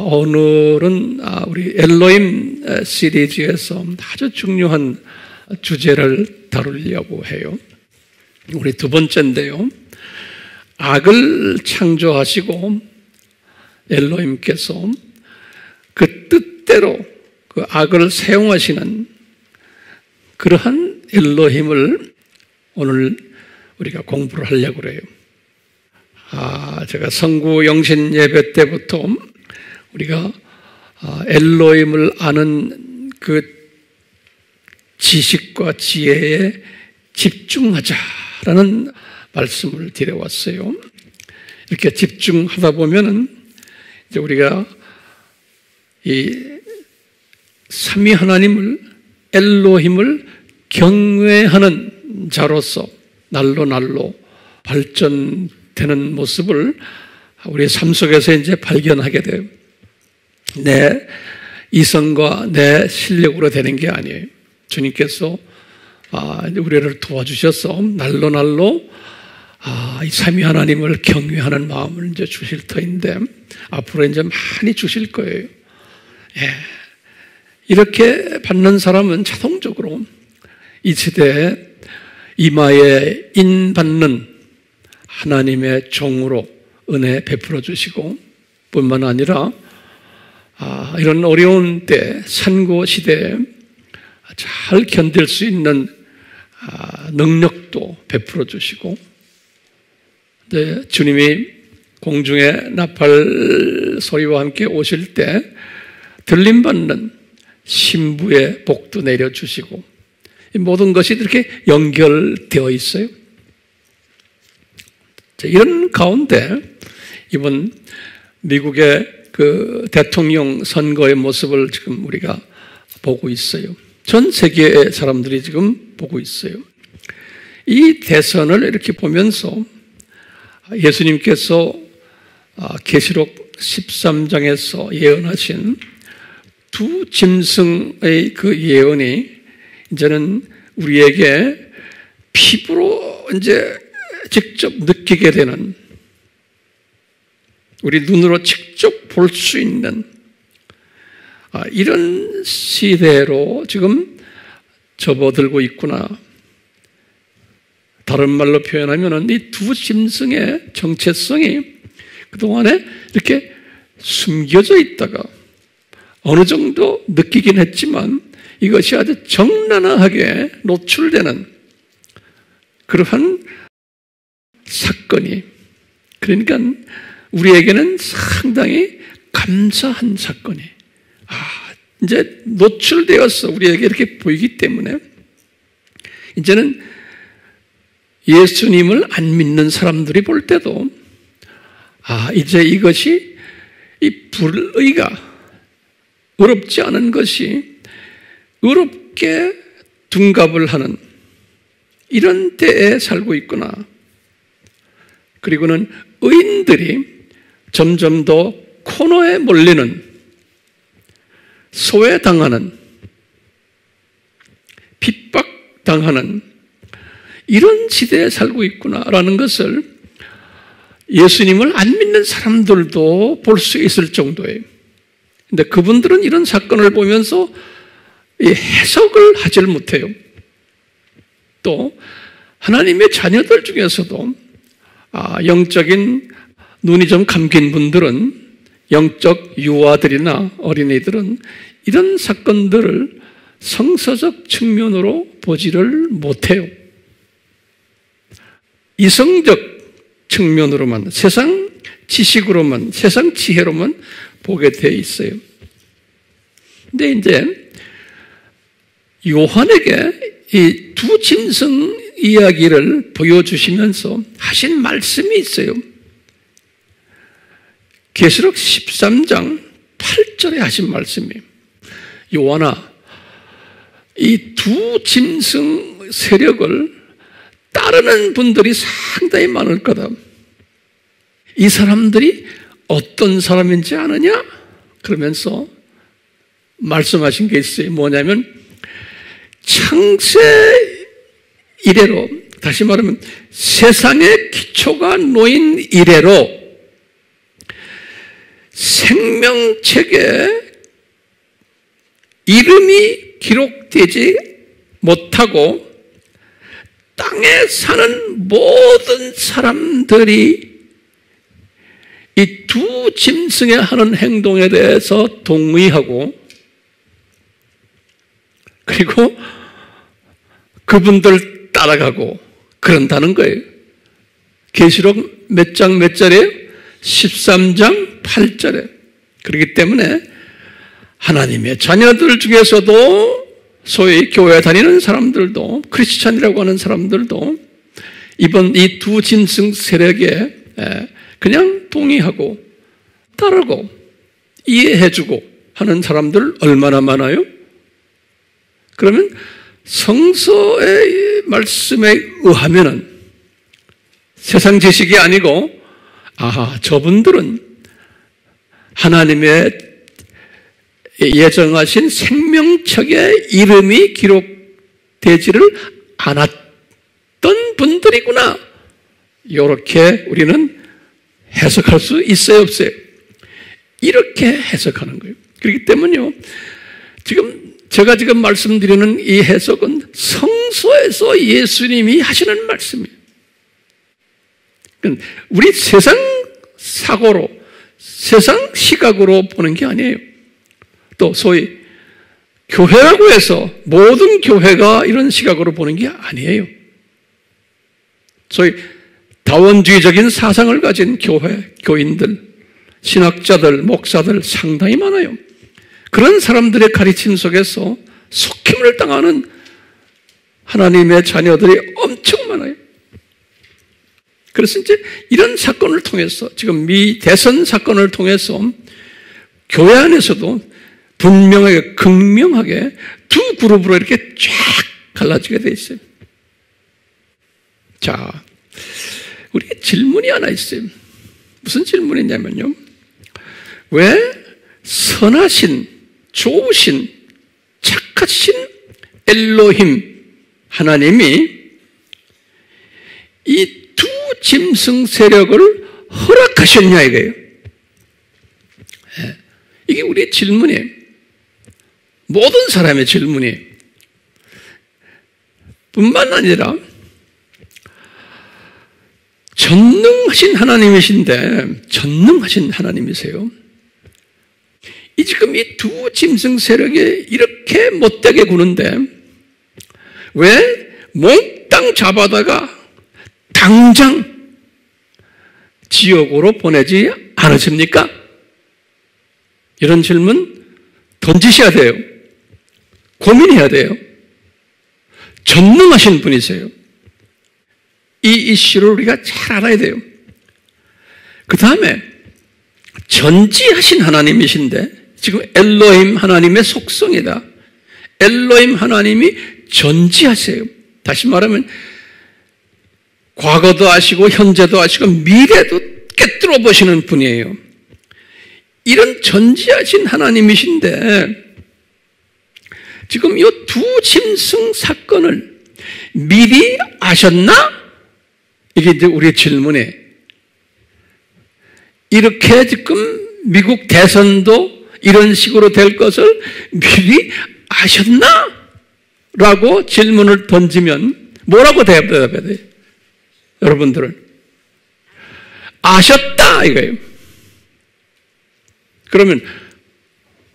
오늘은 아, 우리 엘로임 시리즈에서 아주 중요한 주제를 다루려고 해요. 우리 두 번째인데요. 악을 창조하시고 엘로임께서 그 뜻대로 그 악을 사용하시는 그러한 엘로힘을 오늘 우리가 공부를 하려고 그래요. 아, 제가 성구 영신 예배 때부터 우리가 아, 엘로임을 아는 그 지식과 지혜에 집중하자라는 말씀을 드려왔어요. 이렇게 집중하다 보면은 이제 우리가 이 삼위 하나님을 엘로힘을 경외하는 자로서 날로 날로 발전되는 모습을 우리 삶 속에서 이제 발견하게 돼요. 내 이성과 내 실력으로 되는 게 아니에요. 주님께서 아, 우리를 도와주셔서 날로 날로 아, 이 삼위 하나님을 경외하는 마음을 이제 주실 터인데 앞으로 이제 많이 주실 거예요. 예. 이렇게 받는 사람은 자동적으로 이 시대에 이마에 인 받는 하나님의 종으로 은혜 베풀어 주시고 뿐만 아니라 아, 이런 어려운 때 산고 시대에 잘 견딜 수 있는 아, 능력도 베풀어 주시고 네, 주님이 공중에 나팔 소리와 함께 오실 때 들림 받는 신부의 복도 내려주시고 모든 것이 이렇게 연결되어 있어요. 이런 가운데 이번 미국의 그 대통령 선거의 모습을 지금 우리가 보고 있어요. 전 세계의 사람들이 지금 보고 있어요. 이 대선을 이렇게 보면서 예수님께서 아, 계시록 13장에서 예언하신 두 짐승의 그 예언이 이제는 우리에게 피부로 이제 직접 느끼게 되는 우리 눈으로 직접 볼 수 있는 아, 이런 시대로 지금 접어들고 있구나. 다른 말로 표현하면 이 두 짐승의 정체성이 그동안에 이렇게 숨겨져 있다가 어느 정도 느끼긴 했지만 이것이 아주 정난하게 노출되는 그러한 사건이 그러니까 우리에게는 상당히 감사한 사건이 아 이제 노출되었어 우리에게 이렇게 보이기 때문에 이제는 예수님을 안 믿는 사람들이 볼 때도 아 이제 이것이 이 불의가 어렵지 않은 것이 어렵게 둔갑을 하는 이런 때에 살고 있구나. 그리고는 의인들이 점점 더 코너에 몰리는 소외당하는 핍박당하는 이런 시대에 살고 있구나라는 것을 예수님을 안 믿는 사람들도 볼 수 있을 정도예요. 근데 그분들은 이런 사건을 보면서 해석을 하질 못해요. 또 하나님의 자녀들 중에서도 아, 영적인 눈이 좀 감긴 분들은 영적 유아들이나 어린이들은 이런 사건들을 성서적 측면으로 보지를 못해요. 이성적 측면으로만 세상 지식으로만 세상 지혜로만 보게 돼 있어요. 근데 이제 요한에게 이 두 짐승 이야기를 보여주시면서 하신 말씀이 있어요. 계시록 13장 8절에 하신 말씀이에요. 요한아, 이 두 짐승 세력을 따르는 분들이 상당히 많을 거다. 이 사람들이 어떤 사람인지 아느냐? 그러면서 말씀하신 게 있어요. 뭐냐면 창세 이래로 다시 말하면 세상의 기초가 놓인 이래로 생명책에 이름이 기록되지 못하고 땅에 사는 모든 사람들이 이 두 짐승의 하는 행동에 대해서 동의하고 그리고 그분들 따라가고 그런다는 거예요. 계시록 몇 장 몇 절에 13장 8절에 그렇기 때문에 하나님의 자녀들 중에서도 소위 교회 다니는 사람들도 크리스찬이라고 하는 사람들도 이번 이 두 짐승 세력에 그냥 동의하고 따르고 이해해주고 하는 사람들 얼마나 많아요? 그러면 성서의 말씀에 의하면은 세상 지식이 아니고 아 저분들은 하나님의 예정하신 생명책에 이름이 기록되지를 않았던 분들이구나. 이렇게 우리는 해석할 수 있어요, 없어요? 이렇게 해석하는 거예요. 그렇기 때문에요. 지금 제가 지금 말씀드리는 이 해석은 성서에서 예수님이 하시는 말씀이에요. 우리 세상 사고로, 세상 시각으로 보는 게 아니에요. 또 소위 교회라고 해서 모든 교회가 이런 시각으로 보는 게 아니에요. 소위 다원주의적인 사상을 가진 교회, 교인들, 신학자들, 목사들 상당히 많아요. 그런 사람들의 가르침 속에서 속힘을 당하는 하나님의 자녀들이 많아요. 그래서 이제 이런 사건을 통해서 지금 미 대선 사건을 통해서 교회 안에서도 분명하게 극명하게 두 그룹으로 이렇게 쫙 갈라지게 돼 있어요. 자, 우리 질문이 하나 있어요. 무슨 질문이냐면요. 왜 선하신, 좋으신, 착하신 엘로힘 하나님이 이두 짐승 세력을 허락하셨냐 이거예요. 예. 이게 우리의 질문이에요. 모든 사람의 질문이 뿐만 아니라 전능하신 하나님이신데 전능하신 하나님이세요. 이 지금 이 두 짐승 세력이 이렇게 못되게 구는데 왜 몽땅 잡아다가 당장 지옥으로 보내지 않으십니까? 이런 질문 던지셔야 돼요. 고민해야 돼요. 전능하신 분이세요. 이 이슈를 우리가 잘 알아야 돼요. 그 다음에 전지하신 하나님이신데 지금 엘로힘 하나님의 속성이다. 엘로힘 하나님이 전지하세요. 다시 말하면 과거도 아시고 현재도 아시고 미래도 깨뜨려 보시는 분이에요. 이런 전지하신 하나님이신데 지금 이 두 짐승 사건을 미리 아셨나? 이게 이제 우리의 질문에 이렇게 지금 미국 대선도 이런 식으로 될 것을 미리 아셨나? 라고 질문을 던지면 뭐라고 대답해야 돼요? 여러분들은 아셨다 이거예요. 그러면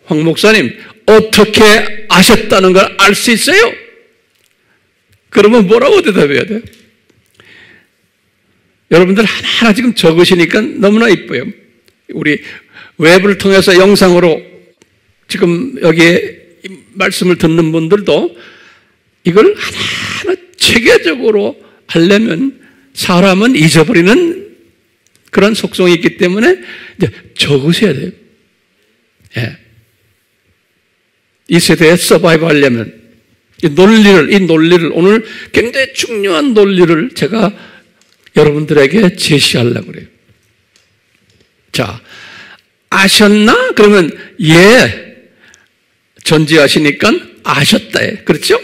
황 목사님 어떻게 아셨다는 걸 알 수 있어요? 그러면 뭐라고 대답해야 돼요? 여러분들 하나하나 지금 적으시니까 너무나 이뻐요. 우리 웹을 통해서 영상으로 지금 여기에 말씀을 듣는 분들도 이걸 하나하나 체계적으로 하려면 사람은 잊어버리는 그런 속성이 있기 때문에 이제 적으셔야 돼요. 예. 이 세대에 서바이브 하려면 이 논리를, 이 논리를 오늘 굉장히 중요한 논리를 제가 여러분들에게 제시하려고 그래요. 자, 아셨나? 그러면 예. 전지하시니까 아셨다. 그렇죠?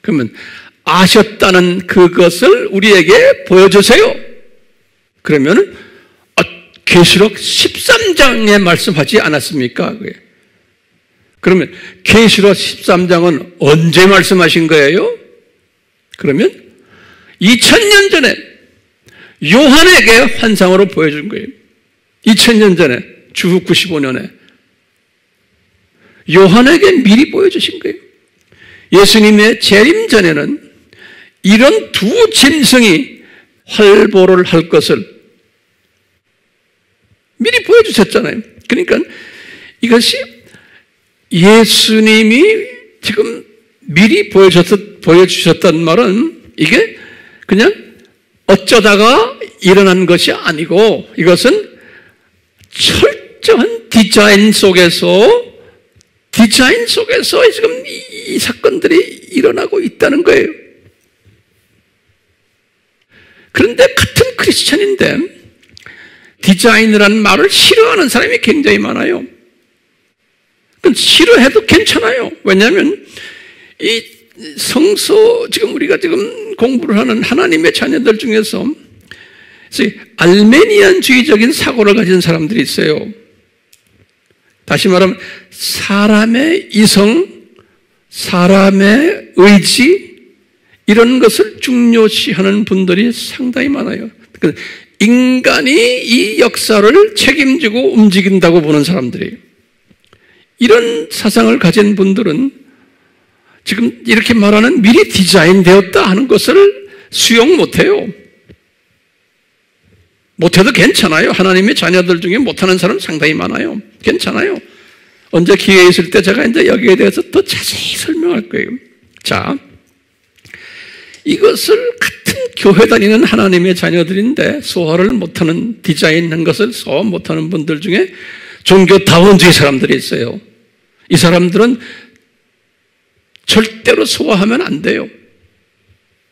그러면 아셨다는 그것을 우리에게 보여주세요. 그러면 계시록 13장에 말씀하지 않았습니까? 그러면 계시록 13장은 언제 말씀하신 거예요? 그러면 2000년 전에 요한에게 환상으로 보여준 거예요. 2000년 전에 주후 95년에 요한에게 미리 보여주신 거예요. 예수님의 재림 전에는 이런 두 짐승이 활보를 할 것을 미리 보여주셨잖아요. 그러니까 이것이 예수님이 지금 미리 보여주셨, 보여주셨던 말은 이게 그냥 어쩌다가 일어난 것이 아니고 이것은 철저한 디자인 속에서 디자인 속에서 지금 이, 이 사건들이 일어나고 있다는 거예요. 그런데 같은 크리스천인데 디자인이라는 말을 싫어하는 사람이 굉장히 많아요. 싫어해도 괜찮아요. 왜냐하면 이 성서 지금 우리가 지금 공부를 하는 하나님의 자녀들 중에서 알메니안주의적인 사고를 가진 사람들이 있어요. 다시 말하면 사람의 이성, 사람의 의지 이런 것을 중요시하는 분들이 상당히 많아요. 인간이 이 역사를 책임지고 움직인다고 보는 사람들이 이런 사상을 가진 분들은 지금 이렇게 말하는 미리 디자인되었다 하는 것을 수용 못해요. 못해도 괜찮아요. 하나님의 자녀들 중에 못하는 사람 상당히 많아요. 괜찮아요. 언제 기회 있을 때 제가 이제 여기에 대해서 더 자세히 설명할 거예요. 자, 이것을 같은 교회 다니는 하나님의 자녀들인데 소화를 못하는 디자인한 것을 소화 못하는 분들 중에 종교 다원주의 사람들이 있어요. 이 사람들은 절대로 소화하면 안 돼요.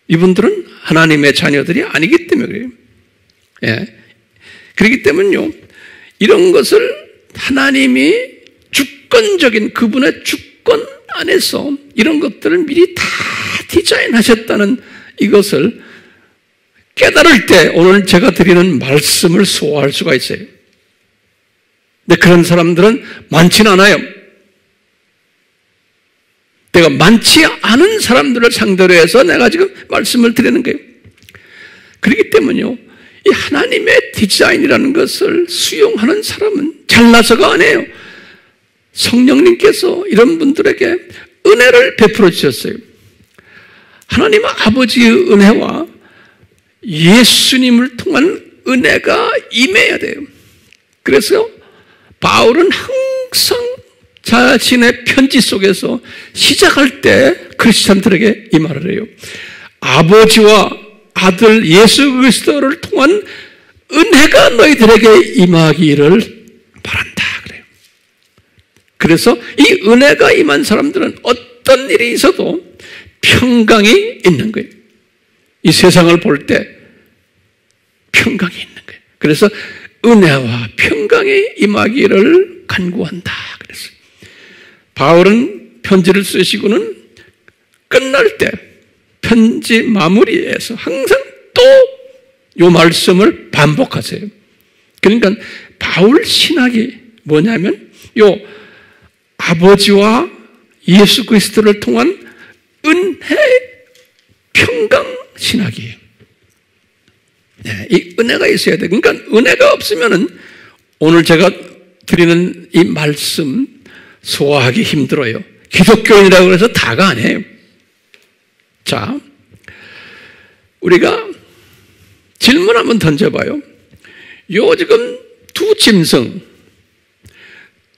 이분들은 하나님의 자녀들이 아니기 때문에 그래요. 예. 그렇기 때문요, 이런 것을 하나님이 주권적인 그분의 주권 안에서 이런 것들을 미리 다 디자인하셨다는 이것을 깨달을 때 오늘 제가 드리는 말씀을 소화할 수가 있어요. 근데 그런 사람들은 많지는 않아요. 내가 많지 않은 사람들을 상대로 해서 내가 지금 말씀을 드리는 거예요. 그렇기 때문에요. 이 하나님의 디자인이라는 것을 수용하는 사람은 잘나서가 아니에요. 성령님께서 이런 분들에게 은혜를 베풀어 주셨어요. 하나님 아버지의 은혜와 예수님을 통한 은혜가 임해야 돼요. 그래서 바울은 항상 자신의 편지 속에서 시작할 때 크리스찬들에게 이 말을 해요. 아버지와 아들 예수 그리스도를 통한 은혜가 너희들에게 임하기를 바란다. 그래요. 그래서 이 은혜가 임한 사람들은 어떤 일이 있어도 평강이 있는 거예요. 이 세상을 볼 때 평강이 있는 거예요. 그래서 은혜와 평강이 임하기를 간구한다. 그랬어요. 바울은 편지를 쓰시고는 끝날 때 편지 마무리에서 항상 또 요 말씀을 반복하세요. 그러니까 바울 신학이 뭐냐면 요 아버지와 예수 그리스도를 통한 평강 신학이에요. 네, 이 은혜가 있어야 돼. 그러니까 은혜가 없으면은 오늘 제가 드리는 이 말씀 소화하기 힘들어요. 기독교인이라고 해서 다가 아니에요. 자, 우리가 질문 한번 던져봐요. 요 지금 두 짐승,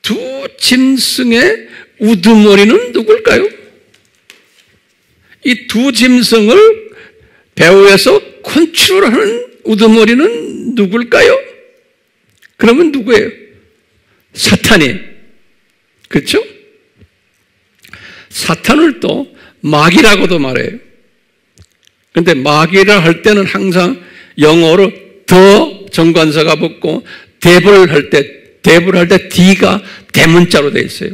두 짐승의 우두머리는 누굴까요? 이 두 짐승을 배후에서 컨트롤하는 우두머리는 누굴까요? 그러면 누구예요? 사탄이. 그렇죠? 사탄을 또 마귀라고도 말해요. 근데 마귀라 할 때는 항상 영어로 더 정관사가 붙고 대불 할 때, 대불 할 때 D가 대문자로 되어 있어요.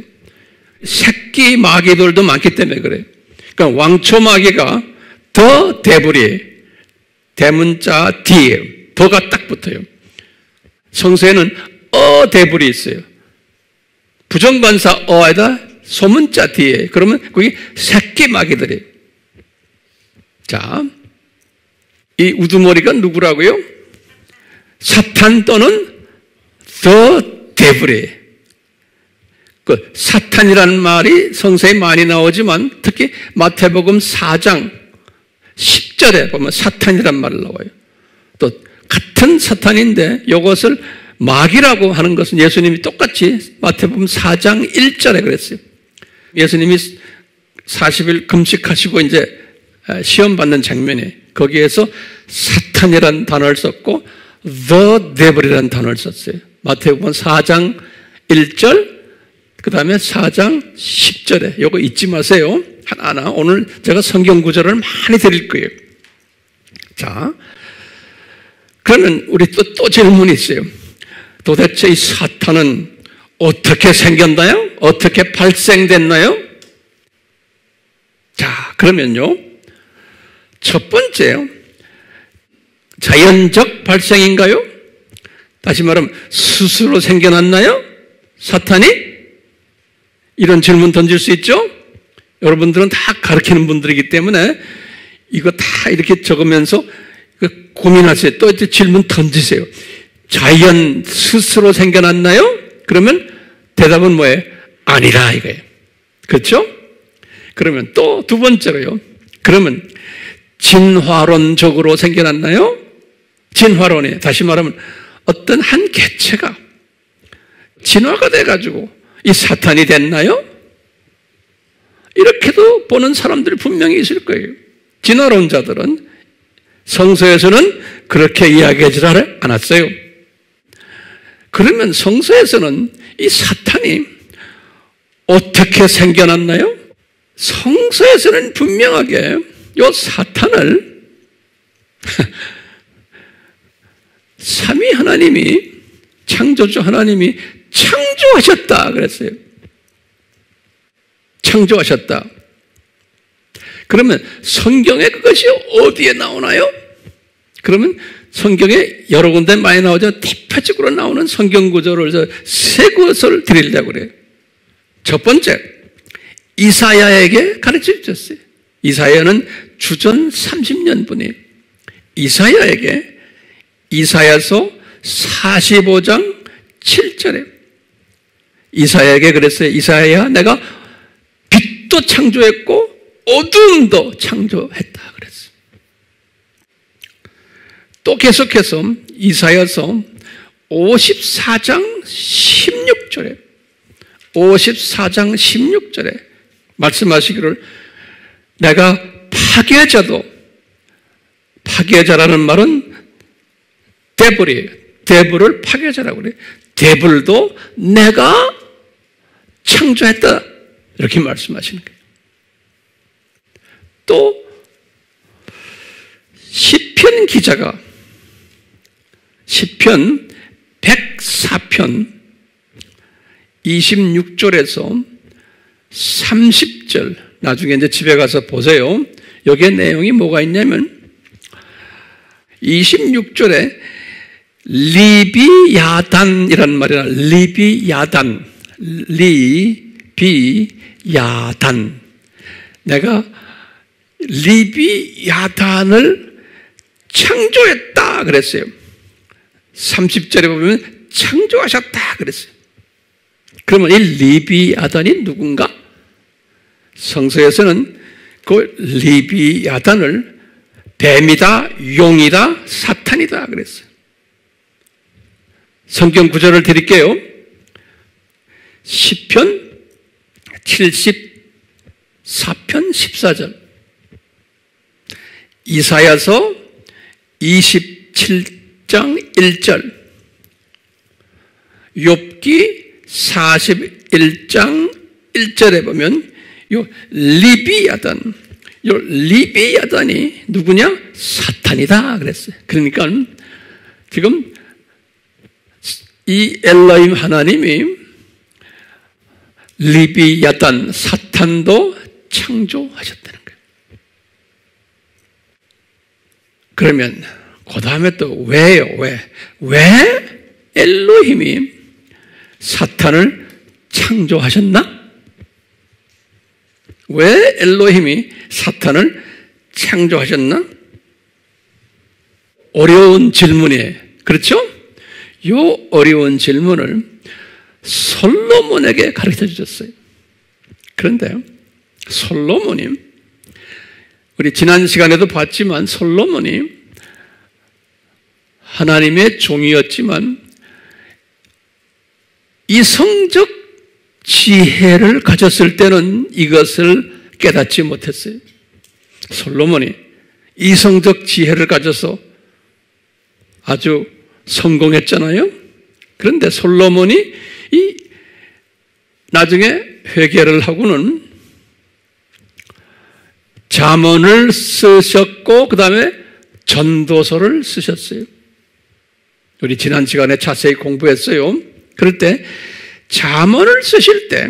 새끼 마귀들도 많기 때문에 그래요. 그러니까 왕초 마귀가 더 대불이 대문자 D, 더가 딱 붙어요. 성서에는 어 대불이 있어요. 부정관사 어에다 소문자 뒤에 그러면 거기 새끼 마귀들이 자, 이 우두머리가 누구라고요? 사탄 또는 더 데블이 그 사탄이라는 말이 성서에 많이 나오지만 특히 마태복음 4장 10절에 보면 사탄이란 말을 나와요. 또 같은 사탄인데 이것을 마귀라고 하는 것은 예수님이 똑같이 마태복음 4장 1절에 그랬어요. 예수님이 40일 금식하시고 이제 시험 받는 장면에 거기에서 사탄이라는 단어를 썼고 the devil이라는 단어를 썼어요. 마태복음 4장 1절 그 다음에 4장 10절에 이거 잊지 마세요. 하나하나 오늘 제가 성경 구절을 많이 드릴 거예요. 자, 그러면 우리 또, 또 질문이 있어요. 도대체 이 사탄은 어떻게 생겼나요? 어떻게 발생됐나요? 자, 그러면요. 첫 번째요. 자연적 발생인가요? 다시 말하면 스스로 생겨났나요? 사탄이? 이런 질문 던질 수 있죠? 여러분들은 다 가르치는 분들이기 때문에 이거 다 이렇게 적으면서 그 고민하세요. 또 이제 질문 던지세요. 자연 스스로 생겨났나요? 그러면 대답은 뭐예요? 아니라 이거예요. 그렇죠? 그러면 또 두 번째로요. 그러면 진화론적으로 생겨났나요? 진화론이 다시 말하면 어떤 한 개체가 진화가 돼가지고 이 사탄이 됐나요? 이렇게도 보는 사람들이 분명히 있을 거예요. 진화론 자들은 성서에서는 그렇게 이야기하지 않았어요. 그러면 성서에서는 이 사탄이 어떻게 생겨났나요? 성서에서는 분명하게 이 사탄을 삼위 하나님이 창조주 하나님이 창조하셨다 그랬어요. 창조하셨다. 그러면 성경에 그것이 어디에 나오나요? 그러면 성경에 여러 군데 많이 나오죠. 대표적으로 나오는 성경 구조를 세 것을 드리려고 그래요. 첫 번째, 이사야에게 가르쳐 주셨어요. 이사야는 주전 30년 분이 이사야에게 이사야서 45장 7절에 이사야에게 그랬어요. 이사야 내가 빛도 창조했고 어둠도 창조했다 그랬어요. 또 계속해서 이사야서 54장 16절에 54장 16절에 말씀하시기를 내가 파괴자도 파괴자라는 말은 대불이에요. 대불을 파괴자라고 그래. 대불도 내가 창조했다. 이렇게 말씀하시는 거예요. 또 시편 기자가 시편 104편 26절에서 30절 나중에 이제 집에 가서 보세요. 여기에 내용이 뭐가 있냐면 26절에 리비야단이란 말이라 리비야단 리 비 야 단 내가 리비 야단을 창조했다 그랬어요. 30절에 보면 창조하셨다 그랬어요. 그러면 이 리비야단이 누군가? 성서에서는 그 리비야단을 뱀이다, 용이다, 사탄이다 그랬어요. 성경 구절을 드릴게요. 10편 74편 14절 이사야서 27장 1절 욥기 41장 1절에 보면 요 리비야단 요 리비야단이 누구냐? 사탄이다 그랬어요. 그러니까 지금 이 엘라임 하나님이 리비야단 사탄도 창조하셨다는 거예요. 그러면 그 다음에 또 왜요? 왜? 왜 엘로힘이 사탄을 창조하셨나? 왜 엘로힘이 사탄을 창조하셨나? 어려운 질문이에요. 그렇죠? 이 어려운 질문을 솔로몬에게 가르쳐 주셨어요. 그런데 솔로몬이 우리 지난 시간에도 봤지만 솔로몬이 하나님의 종이었지만 이성적 지혜를 가졌을 때는 이것을 깨닫지 못했어요. 솔로몬이 이성적 지혜를 가져서 아주 성공했잖아요. 그런데 솔로몬이 이 나중에 회개를 하고는 자문을 쓰셨고 그 다음에 전도서를 쓰셨어요. 우리 지난 시간에 자세히 공부했어요. 그럴 때 자문을 쓰실 때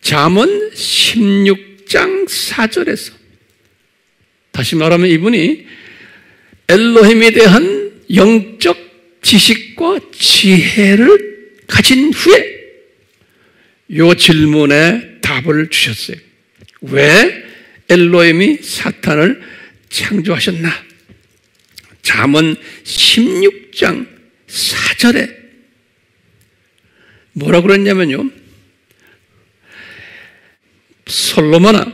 자문 16장 4절에서 다시 말하면 이분이 엘로힘에 대한 영적 지식과 지혜를 가진 후에 요 질문에 답을 주셨어요. 왜 엘로힘이 사탄을 창조하셨나? 잠언 16장 4절에 뭐라 그랬냐면요. 솔로몬아,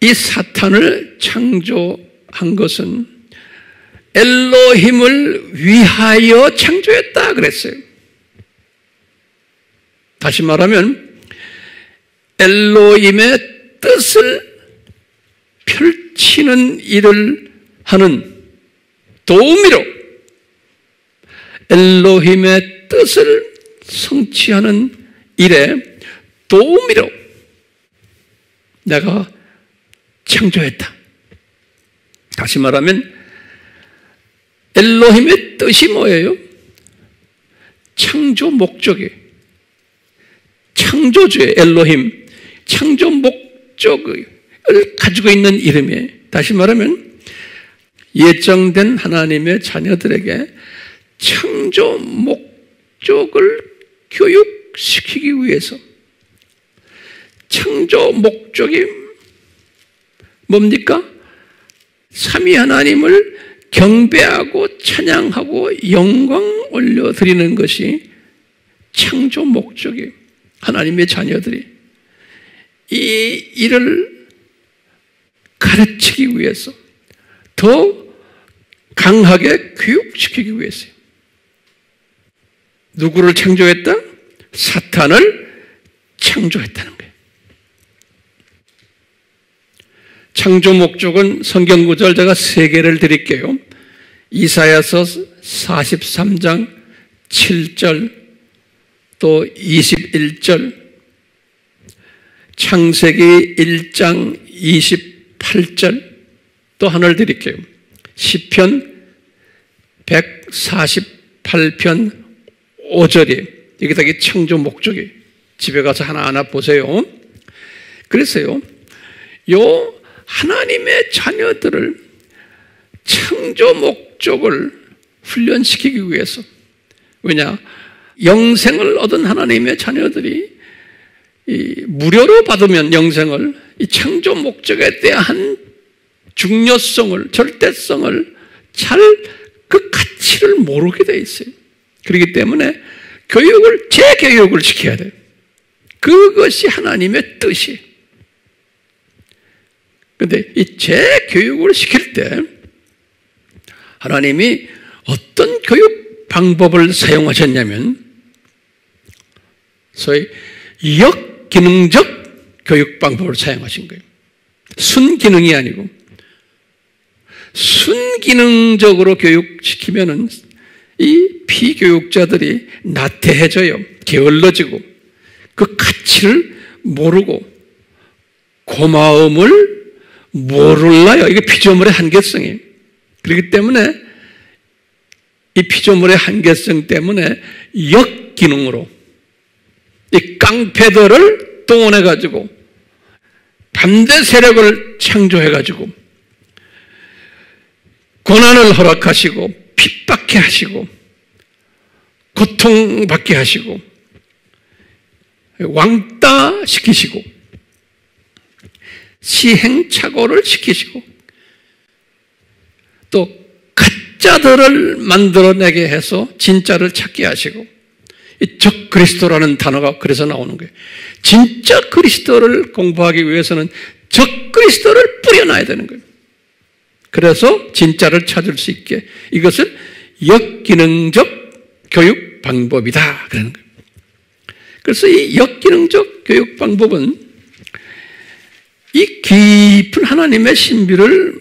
이 사탄을 창조한 것은 엘로힘을 위하여 창조했다 그랬어요. 다시 말하면 엘로힘의 뜻을 펼치는 일을 하는 도우미로 엘로힘의 뜻을 성취하는 일에 도우미로 내가 창조했다. 다시 말하면 엘로힘의 뜻이 뭐예요? 창조 목적이 창조주의 엘로힘 창조 목적을 가지고 있는 이름이에요. 다시 말하면 예정된 하나님의 자녀들에게 창조 목적을 교육시키기 위해서 창조 목적이 뭡니까? 삼위 하나님을 경배하고 찬양하고 영광 올려드리는 것이 창조 목적이 하나님의 자녀들이 이 일을 가르치기 위해서 더 강하게 교육시키기 위해서요. 누구를 창조했다? 사탄을 창조했다는 거예요. 창조 목적은 성경 구절 제가 세 개를 드릴게요. 이사야서 43장 7절 또 21절 창세기 1장 28절 또 하나를 드릴게요. 시편 148편 5절이 여기다 창조 목적이 집에 가서 하나하나 보세요. 그래서요. 요 하나님의 자녀들을 창조 목적을 훈련시키기 위해서 왜냐 영생을 얻은 하나님의 자녀들이 무료로 받으면 영생을 이 창조 목적에 대한 중요성을 절대성을 잘 그 가치를 모르게 돼 있어요. 그렇기 때문에 교육을 재교육을 시켜야 돼요. 그것이 하나님의 뜻이에요. 근데 이 재교육을 시킬 때 하나님이 어떤 교육 방법을 사용하셨냐면 소위 역기능적 교육 방법을 사용하신 거예요. 순기능이 아니고 순기능적으로 교육시키면은 이 피교육자들이 나태해져요. 게을러지고 그 가치를 모르고 고마움을 모를라요. 이게 피조물의 한계성이. 그렇기 때문에 이 피조물의 한계성 때문에 역기능으로 이 깡패들을 동원해 가지고 반대 세력을 창조해 가지고 고난을 허락하시고 핍박해 하시고 고통받게 하시고 왕따 시키시고 시행착오를 시키시고 또 가짜들을 만들어내게 해서 진짜를 찾게 하시고 적 그리스도라는 단어가 그래서 나오는 거예요. 진짜 그리스도를 공부하기 위해서는 적 그리스도를 뿌려놔야 되는 거예요. 그래서 진짜를 찾을 수 있게 이것을 역기능적 교육 방법이다. 그러는 거예요. 그래서 이 역기능적 교육 방법은 이 깊은 하나님의 신비를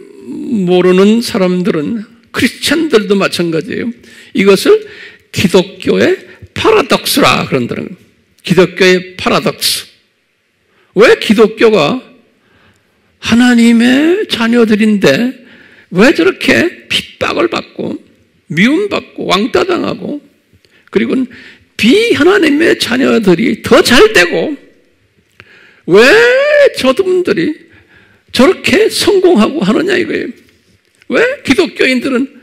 모르는 사람들은 크리스찬들도 마찬가지예요. 이것을 기독교의 파라독스라 그런다는 거예요. 기독교의 파라독스. 왜 기독교가 하나님의 자녀들인데 왜 저렇게 핍박을 받고 미움받고 왕따당하고 그리고 비하나님의 자녀들이 더 잘 되고 왜 저분들이 저렇게 성공하고 하느냐 이거예요. 왜 기독교인들은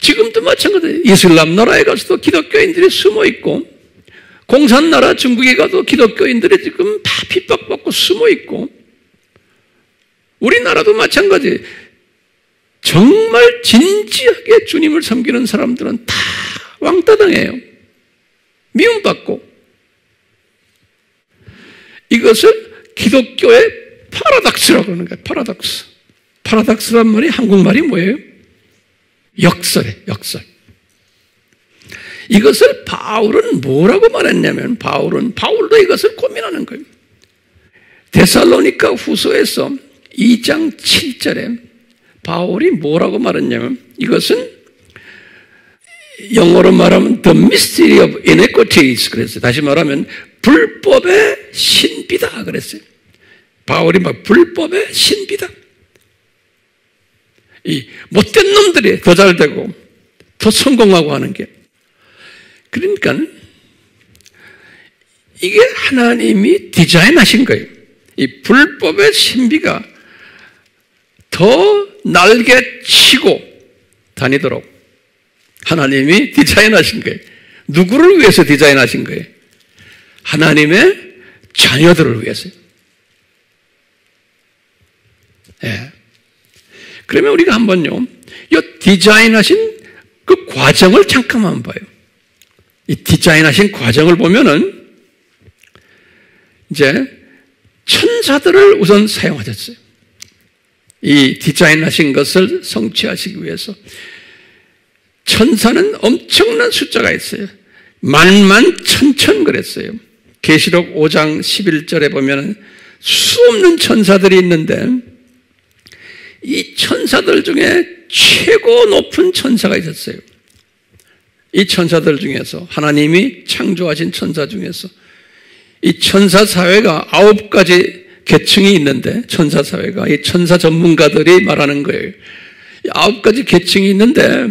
지금도 마찬가지예요. 이슬람 나라에 가서도 기독교인들이 숨어 있고 공산 나라 중국에 가도 기독교인들이 지금 다 핍박받고 숨어 있고 우리나라도 마찬가지 정말 진지하게 주님을 섬기는 사람들은 다 왕따당해요. 미움받고. 이것을 기독교의 파라닥스라고 그러는 거예요. 파라닥스. 파라닥스란 말이 한국말이 뭐예요? 역설에 역설. 이것을 바울은 뭐라고 말했냐면 바울은 바울도 이것을 고민하는 거예요. 데살로니카 후서에서 2장 7절에 바울이 뭐라고 말했냐면 이것은 영어로 말하면 the mystery of iniquities 그랬어요. 다시 말하면 불법의 신비다 그랬어요. 바울이 막 불법의 신비다. 이 못된 놈들이 더 잘 되고 더 성공하고 하는 게 그러니까 이게 하나님이 디자인하신 거예요. 이 불법의 신비가 더 날개 치고 다니도록 하나님이 디자인하신 거예요. 누구를 위해서 디자인하신 거예요? 하나님의 자녀들을 위해서요. 예. 그러면 우리가 한번요, 이 디자인하신 그 과정을 잠깐만 봐요. 이 디자인하신 과정을 보면은 이제 천사들을 우선 사용하셨어요. 이 디자인하신 것을 성취하시기 위해서 천사는 엄청난 숫자가 있어요. 만만 천천 그랬어요. 계시록 5장 11절에 보면 수 없는 천사들이 있는데 이 천사들 중에 최고 높은 천사가 있었어요. 이 천사들 중에서 하나님이 창조하신 천사 중에서 이 천사 사회가 아홉 가지 계층이 있는데 천사 사회가 이 천사 전문가들이 말하는 거예요. 아홉 가지 계층이 있는데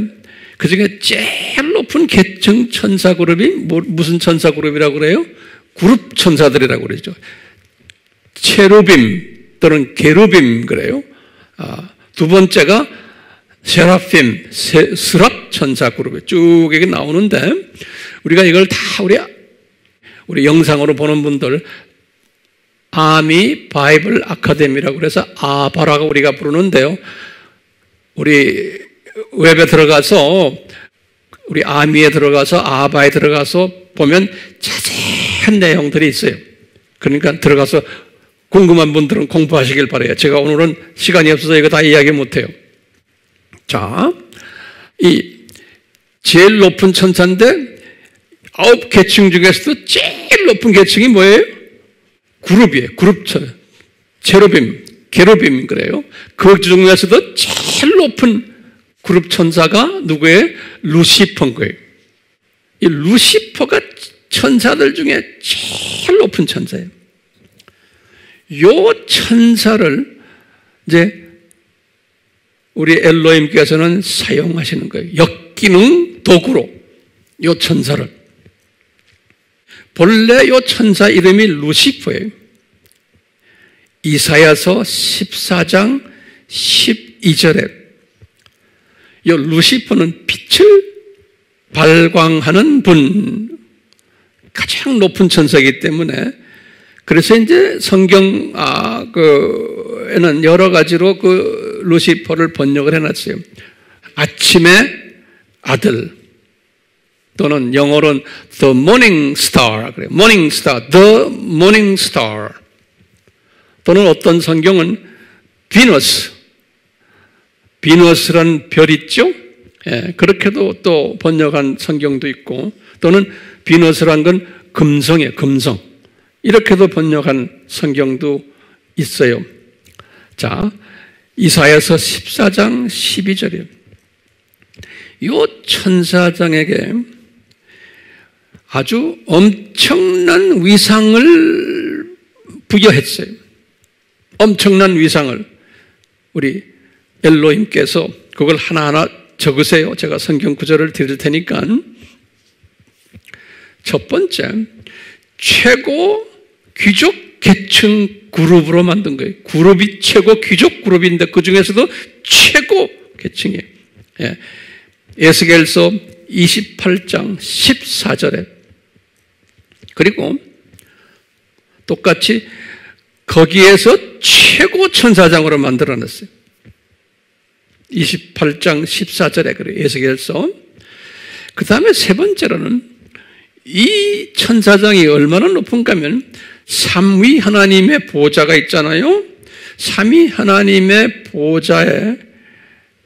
그 중에 제일 높은 계층 천사 그룹이 뭐, 무슨 천사 그룹이라고 그래요? 그룹 천사들이라고 그러죠. Cherubim 또는 게루빔 그래요. 아, 두 번째가 세라핌, 스랍 천사 그룹에 쭉 이게 나오는데 우리가 이걸 다 우리 우리 영상으로 보는 분들 Army Bible Academy라고 그래서 아바라고 우리가 부르는데요. 우리 웹에 들어가서 우리 아미에 들어가서 아바에 들어가서 보면 자세 한 내용들이 있어요. 그러니까 들어가서 궁금한 분들은 공부하시길 바래요. 제가 오늘은 시간이 없어서 이거 다 이야기 못해요. 자, 이 제일 높은 천사인데 아홉 계층 중에서도 제일 높은 계층이 뭐예요? 그룹이에요. 그룹 천 제로빔, 게로빔 그래요. 그 중에서도 제일 높은 그룹 천사가 누구예요? 루시퍼인 거예요. 이 루시퍼가 천사들 중에 제일 높은 천사예요. 요 천사를 이제 우리 엘로임께서는 사용하시는 거예요. 역기능 도구로 요 천사를. 본래 요 천사 이름이 루시퍼예요. 이사야서 14장 12절에 요 루시퍼는 빛을 발광하는 분, 가장 높은 천사이기 때문에 그래서 이제 성경 아, 그에는 여러 가지로 그 루시퍼를 번역을 해놨어요. 아침의 아들 또는 영어로는 the morning star 그래요. morning star, the morning star 또는 어떤 성경은 비너스 비너스란 별 있죠? 예, 그렇게도 또 번역한 성경도 있고 또는 비너스란 건 금성이에요. 금성. 이렇게도 번역한 성경도 있어요. 자, 이사야서 14장 12절이에요. 요 천사장에게 아주 엄청난 위상을 부여했어요. 엄청난 위상을 우리 엘로임께서 그걸 하나하나 적으세요. 제가 성경 구절을 드릴 테니까. 첫 번째, 최고 귀족 계층 그룹으로 만든 거예요. 그룹이 최고 귀족 그룹인데 그 중에서도 최고 계층이에요. 예. 에스겔서 28장 14절에 그리고 똑같이 거기에서 최고 천사장으로 만들어놨어요. 28장 14절에 그래 에스겔서. 그 다음에 세 번째로는 이 천사장이 얼마나 높은가 하면 삼위 하나님의 보좌가 있잖아요. 삼위 하나님의 보좌에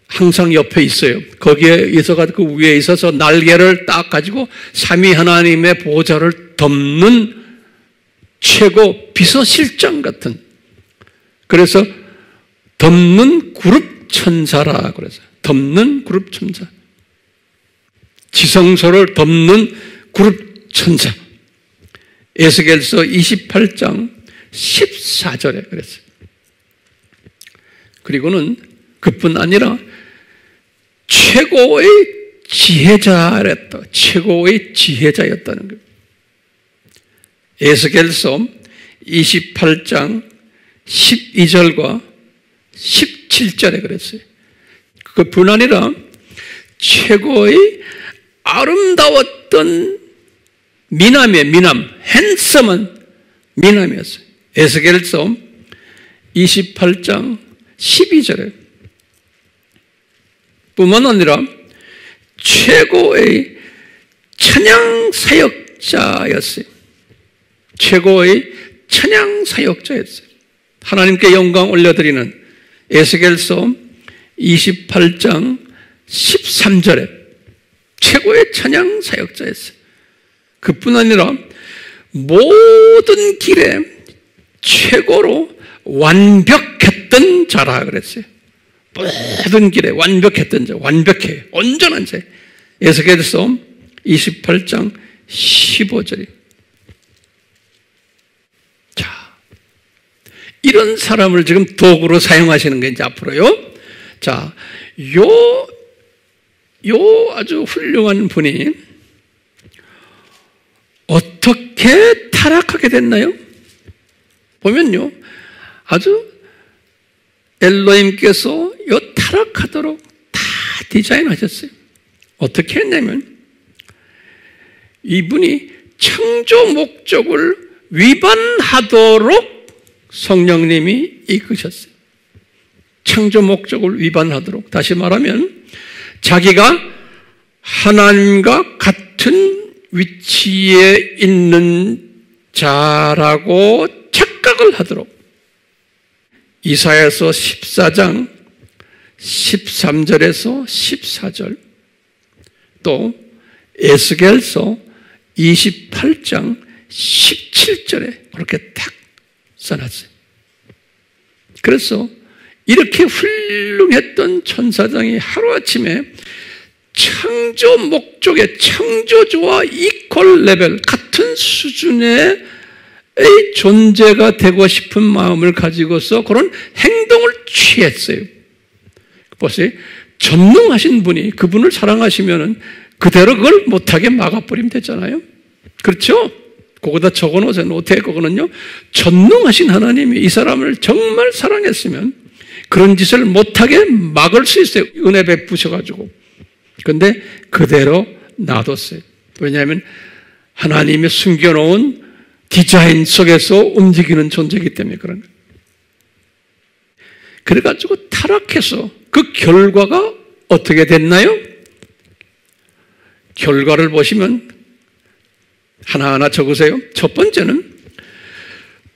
항상 옆에 있어요. 거기에 있어가 그 위에 있어서 날개를 딱 가지고 삼위 하나님의 보좌를 덮는 최고 비서실장 같은 그래서 덮는 그룹 천사라 그래서 덮는 그룹 천사 지성소를 덮는 그룹 천사 에스겔서 28장 14절에 그랬어요. 그리고는 그뿐 아니라 최고의 지혜자랬다. 최고의 지혜자였다는 거예요. 에스겔서 28장 12절과 17절에 그랬어요. 그뿐 아니라 최고의 아름다웠던 미남의 미남, 핸섬은 미남이었어요. 에스겔서 28장 12절에 뿐만 아니라 최고의 찬양 사역자였어요. 최고의 찬양 사역자였어요. 하나님께 영광 올려드리는 에스겔서 28장 13절에 최고의 찬양 사역자였어요. 그뿐 아니라 모든 길에 최고로 완벽했던 자라 그랬어요. 모든 길에 완벽했던 자, 완벽해, 온전한 자. 에스겔서 28장 15절이. 자, 이런 사람을 지금 도구로 사용하시는 게 이제 앞으로요. 자, 요, 요 아주 훌륭한 분이 어떻게 타락하게 됐나요? 보면요. 아주 엘로임께서 요 타락하도록 다 디자인하셨어요. 어떻게 했냐면 이분이 창조 목적을 위반하도록 성령님이 이끄셨어요. 창조 목적을 위반하도록 다시 말하면 자기가 하나님과 같은 위치에 있는 자라고 착각을 하도록 이사야서 14장 13절에서 14절 또 에스겔서 28장 17절에 그렇게 딱 써놨어요. 그래서 이렇게 훌륭했던 천사장이 하루아침에 창조 목적의 창조주와 이퀄 레벨 같은 수준의 존재가 되고 싶은 마음을 가지고서 그런 행동을 취했어요. 보세요. 전능하신 분이 그분을 사랑하시면은 그대로 그걸 못하게 막아버리면 되잖아요. 그렇죠? 그거다 적어 놓으세요. 노트에 그거는요. 전능하신 하나님이 이 사람을 정말 사랑했으면 그런 짓을 못하게 막을 수 있어요. 은혜 베푸셔가지고. 근데 그대로 놔뒀어요. 왜냐하면 하나님의 숨겨놓은 디자인 속에서 움직이는 존재이기 때문에 그런 거예요. 그래가지고 타락해서 그 결과가 어떻게 됐나요? 결과를 보시면 하나하나 적으세요. 첫 번째는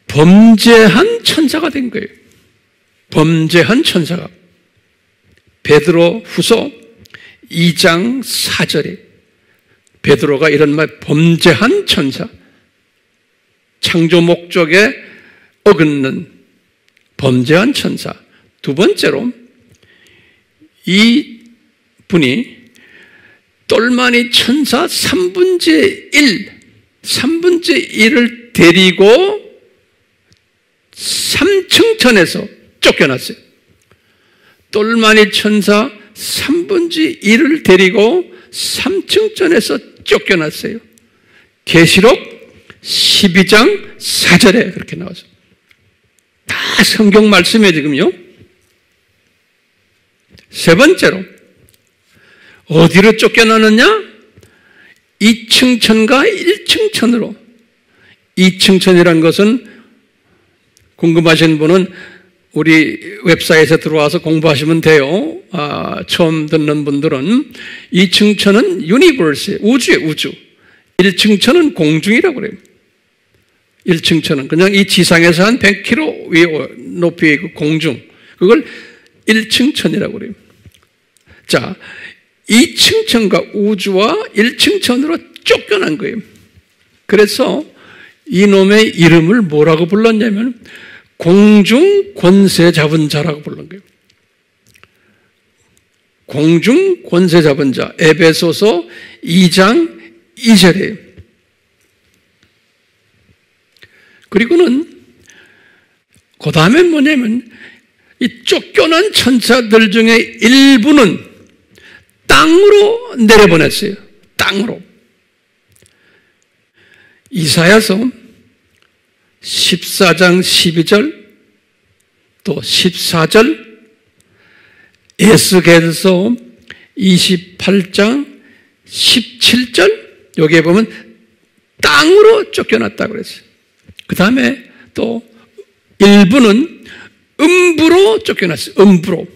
범죄한 천사가 된 거예요. 범죄한 천사가. 베드로 후서 2장 4절에 베드로가 이런 말 범죄한 천사 창조 목적에 어긋는 범죄한 천사 두 번째로 이 분이 똘마니 천사 3분의 1 3분의 1을 데리고 3층 천에서 쫓겨났어요. 똘마니 천사 3분의 1을 데리고 3층천에서 쫓겨났어요. 계시록 12장 4절에 그렇게 나와서 다 성경 말씀에 지금요. 세 번째로 어디로 쫓겨나느냐? 2층 천과 1층 천으로 2층 천이란 것은 궁금하신 분은 우리 웹사이트에 들어와서 공부하시면 돼요. 아, 처음 듣는 분들은 2층천은 universe, 우주의 우주. 1층천은 공중이라고 그래요. 1층천은 그냥 이 지상에서 한 100km 위 높이의 그 공중. 그걸 1층천이라고 그래요. 자, 2층천과 우주와 1층천으로 쫓겨난 거예요. 그래서 이놈의 이름을 뭐라고 불렀냐면 공중 권세 잡은 자라고 부른 거예요. 공중 권세 잡은 자. 에베소서 2장 2절에 그리고는 그 다음에 뭐냐면 이 쫓겨난 천사들 중에 일부는 땅으로 내려보냈어요. 땅으로. 이사야서 14장 12절 또 14절 에스겔서 28장 17절 여기에 보면 땅으로 쫓겨났다 그랬어요. 그 다음에 또 일부는 음부로 쫓겨났어요. 음부로.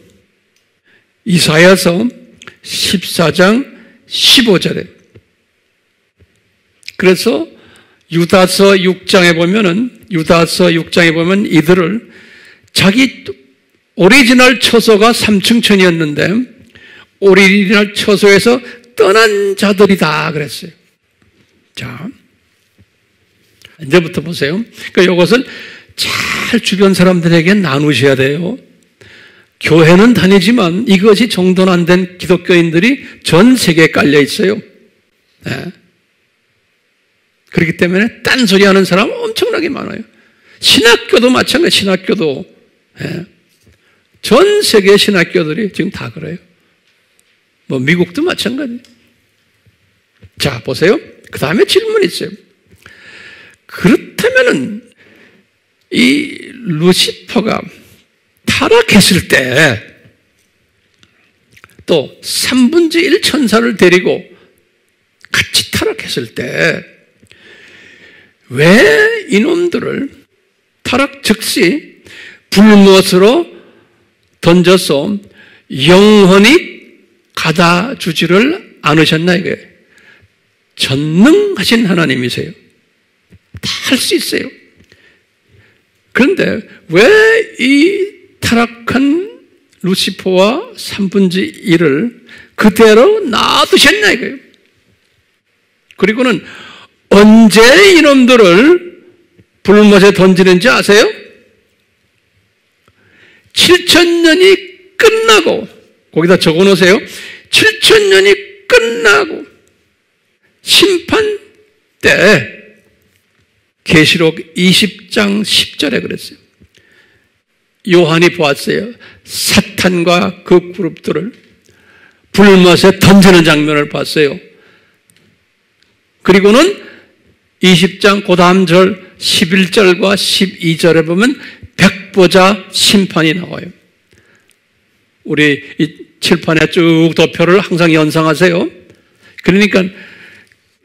이사야서 14장 15절에 그래서 유다서 6장에 보면은 유다서 6장에 보면 이들을 자기 오리지널 처소가 삼층천이었는데 오리지널 처소에서 떠난 자들이다 그랬어요. 자, 이제부터 보세요. 그러니까 이것을 잘 주변 사람들에게 나누셔야 돼요. 교회는 다니지만 이것이 정돈 안 된 기독교인들이 전 세계에 깔려 있어요. 네. 그렇기 때문에 딴소리 하는 사람 엄청나게 많아요. 신학교도 마찬가지, 신학교도. 예. 전 세계 신학교들이 지금 다 그래요. 뭐, 미국도 마찬가지. 자, 보세요. 그 다음에 질문이 있어요. 그렇다면은, 이 루시퍼가 타락했을 때, 또 3분의 1 천사를 데리고 같이 타락했을 때, 왜 이놈들을 타락 즉시 불못으로 던져서 영원히 가다 주지를 않으셨나 이게 전능하신 하나님이세요. 다 할 수 있어요. 그런데 왜 이 타락한 루시퍼와 3분의 1을 그대로 놔두셨나 이거예요. 그리고는 언제 이놈들을 불못에 던지는지 아세요? 7천년이 끝나고 거기다 적어 놓으세요. 7천년이 끝나고 심판 때 계시록 20장 10절에 그랬어요. 요한이 보았어요. 사탄과 그 그룹들을 불못에 던지는 장면을 봤어요. 그리고는 20장 그 다음 절 11절과 12절에 보면 백보자 심판이 나와요. 우리 이 칠판에 쭉 도표를 항상 연상하세요. 그러니까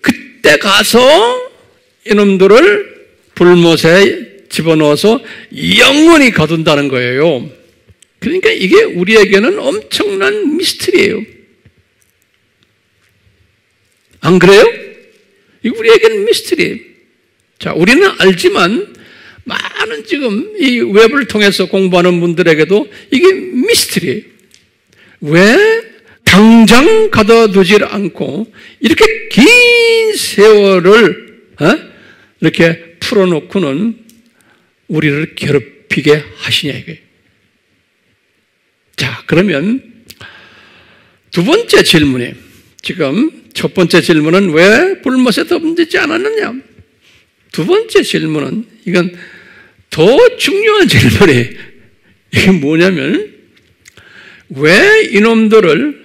그때 가서 이놈들을 불못에 집어넣어서 영원히 가둔다는 거예요. 그러니까 이게 우리에게는 엄청난 미스터리예요. 안 그래요? 우리에게는 미스터리예요. 자, 우리는 알지만 많은 지금 이 웹을 통해서 공부하는 분들에게도 이게 미스터리예요. 왜 당장 가둬두질 않고 이렇게 긴 세월을 어? 이렇게 풀어놓고는 우리를 괴롭히게 하시냐 이거예요. 자, 그러면 두 번째 질문에 지금 첫 번째 질문은 왜 불못에 덤지지 않았느냐? 두 번째 질문은 이건 더 중요한 질문이 이게 뭐냐면 왜 이놈들을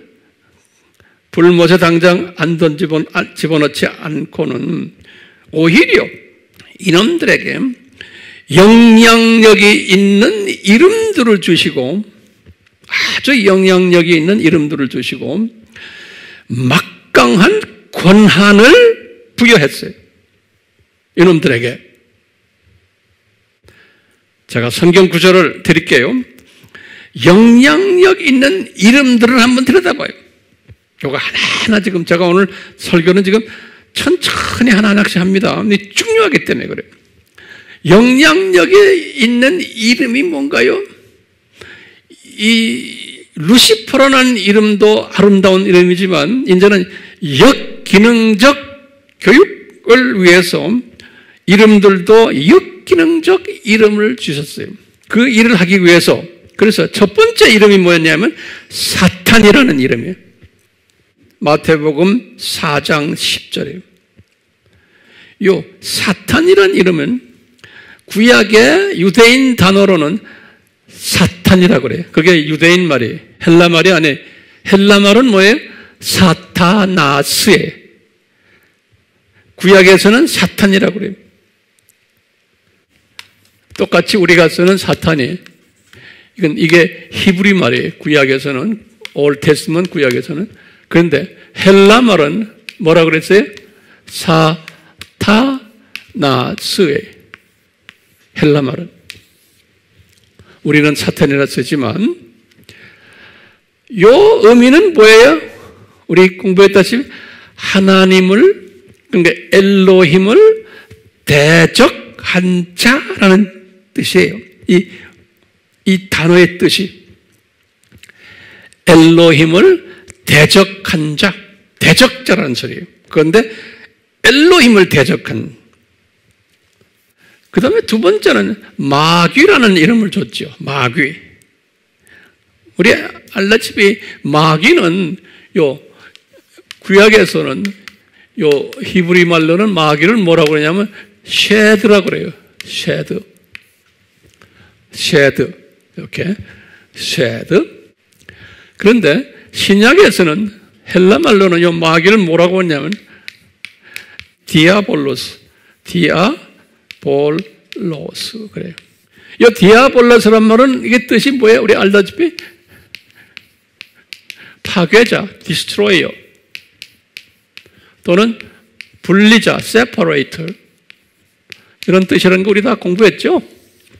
불못에 당장 안 던집어 집어넣지 않고는 오히려 이놈들에게 영향력이 있는 이름들을 주시고 아주 영향력이 있는 이름들을 주시고 막 강한 권한을 부여했어요. 이놈들에게. 제가 성경 구절을 드릴게요. 영향력 있는 이름들을 한번 들여다봐요. 요거 하나하나 지금 제가 오늘 설교는 지금 천천히 하나하나씩 합니다. 중요하기 때문에 그래요. 영향력이 있는 이름이 뭔가요? 이 루시퍼라는 이름도 아름다운 이름이지만 이제는 역기능적 교육을 위해서 이름들도 역기능적 이름을 주셨어요. 그 일을 하기 위해서 그래서 첫 번째 이름이 뭐였냐면 사탄이라는 이름이에요. 마태복음 4장 10절이에요. 요 사탄이라는 이름은 구약의 유대인 단어로는 사 탄이라고 그래요. 그게 유대인 말이에요. 헬라 말이 아니에요. 헬라 말은 뭐예요? 사타나스에 구약에서는 사탄이라고 그래요. 똑같이 우리가 쓰는 사탄이 이건 이게 히브리 말이에요. 구약에서는 올 테스먼 구약에서는 그런데 헬라 말은 뭐라 그랬어요? 사타나스에 헬라 말은 우리는 사탄이라 쓰지만 요 의미는 뭐예요? 우리 공부했다시피 하나님을 그러니까 엘로힘을 대적한 자라는 뜻이에요. 이, 이 단어의 뜻이 엘로힘을 대적한 자, 대적자라는 소리예요. 그런데 엘로힘을 대적한 그 다음에 두 번째는 마귀라는 이름을 줬죠. 마귀. 우리 알다시피 마귀는 요 구약에서는 요 히브리 말로는 마귀를 뭐라고 그러냐면 שד라고 그래요. שד. שד. 이렇게 שד. 그런데 신약에서는 헬라 말로는 요 마귀를 뭐라고 하냐면 διάβολος. διάβολος 그래요. 이 διάβολος란 말은 이게 뜻이 뭐예요? 우리 알다시피 파괴자, destroyer 또는 분리자, separator 이런 뜻이라는 거 우리 다 공부했죠?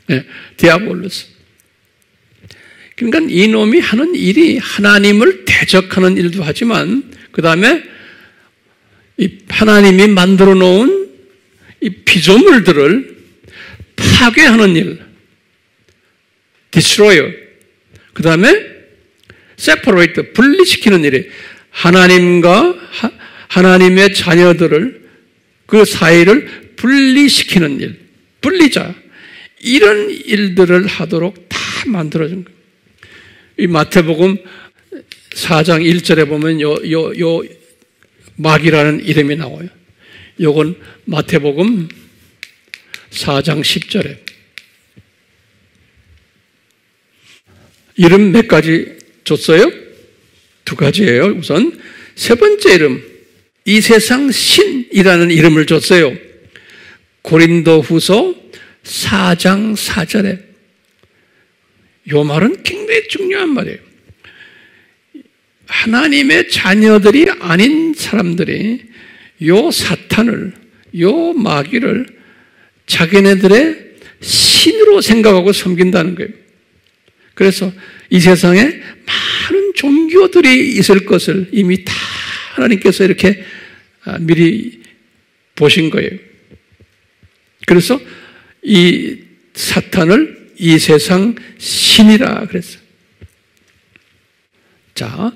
네, διάβολος. 그러니까 이놈이 하는 일이 하나님을 대적하는 일도 하지만 그 다음에 이 하나님이 만들어 놓은 이 피조물들을 파괴하는 일, destroyer. 그 다음에 separate, 분리시키는 일이 하나님과 하, 하나님의 자녀들을 그 사이를 분리시키는 일, 분리자. 이런 일들을 하도록 다 만들어준 거예요. 이 마태복음 4장 1절에 보면 요, 요, 요, 막이라는 이름이 나와요. 요건 마태복음 4장 10절에 이름 몇 가지 줬어요? 두 가지예요. 우선 세 번째 이름 이 세상 신이라는 이름을 줬어요. 고린도 후서 4장 4절에 요 말은 굉장히 중요한 말이에요. 하나님의 자녀들이 아닌 사람들이 요 사탄을, 요 마귀를 자기네들의 신으로 생각하고 섬긴다는 거예요. 그래서 이 세상에 많은 종교들이 있을 것을 이미 다 하나님께서 이렇게 아, 미리 보신 거예요. 그래서 이 사탄을 이 세상 신이라 그랬어요. 자,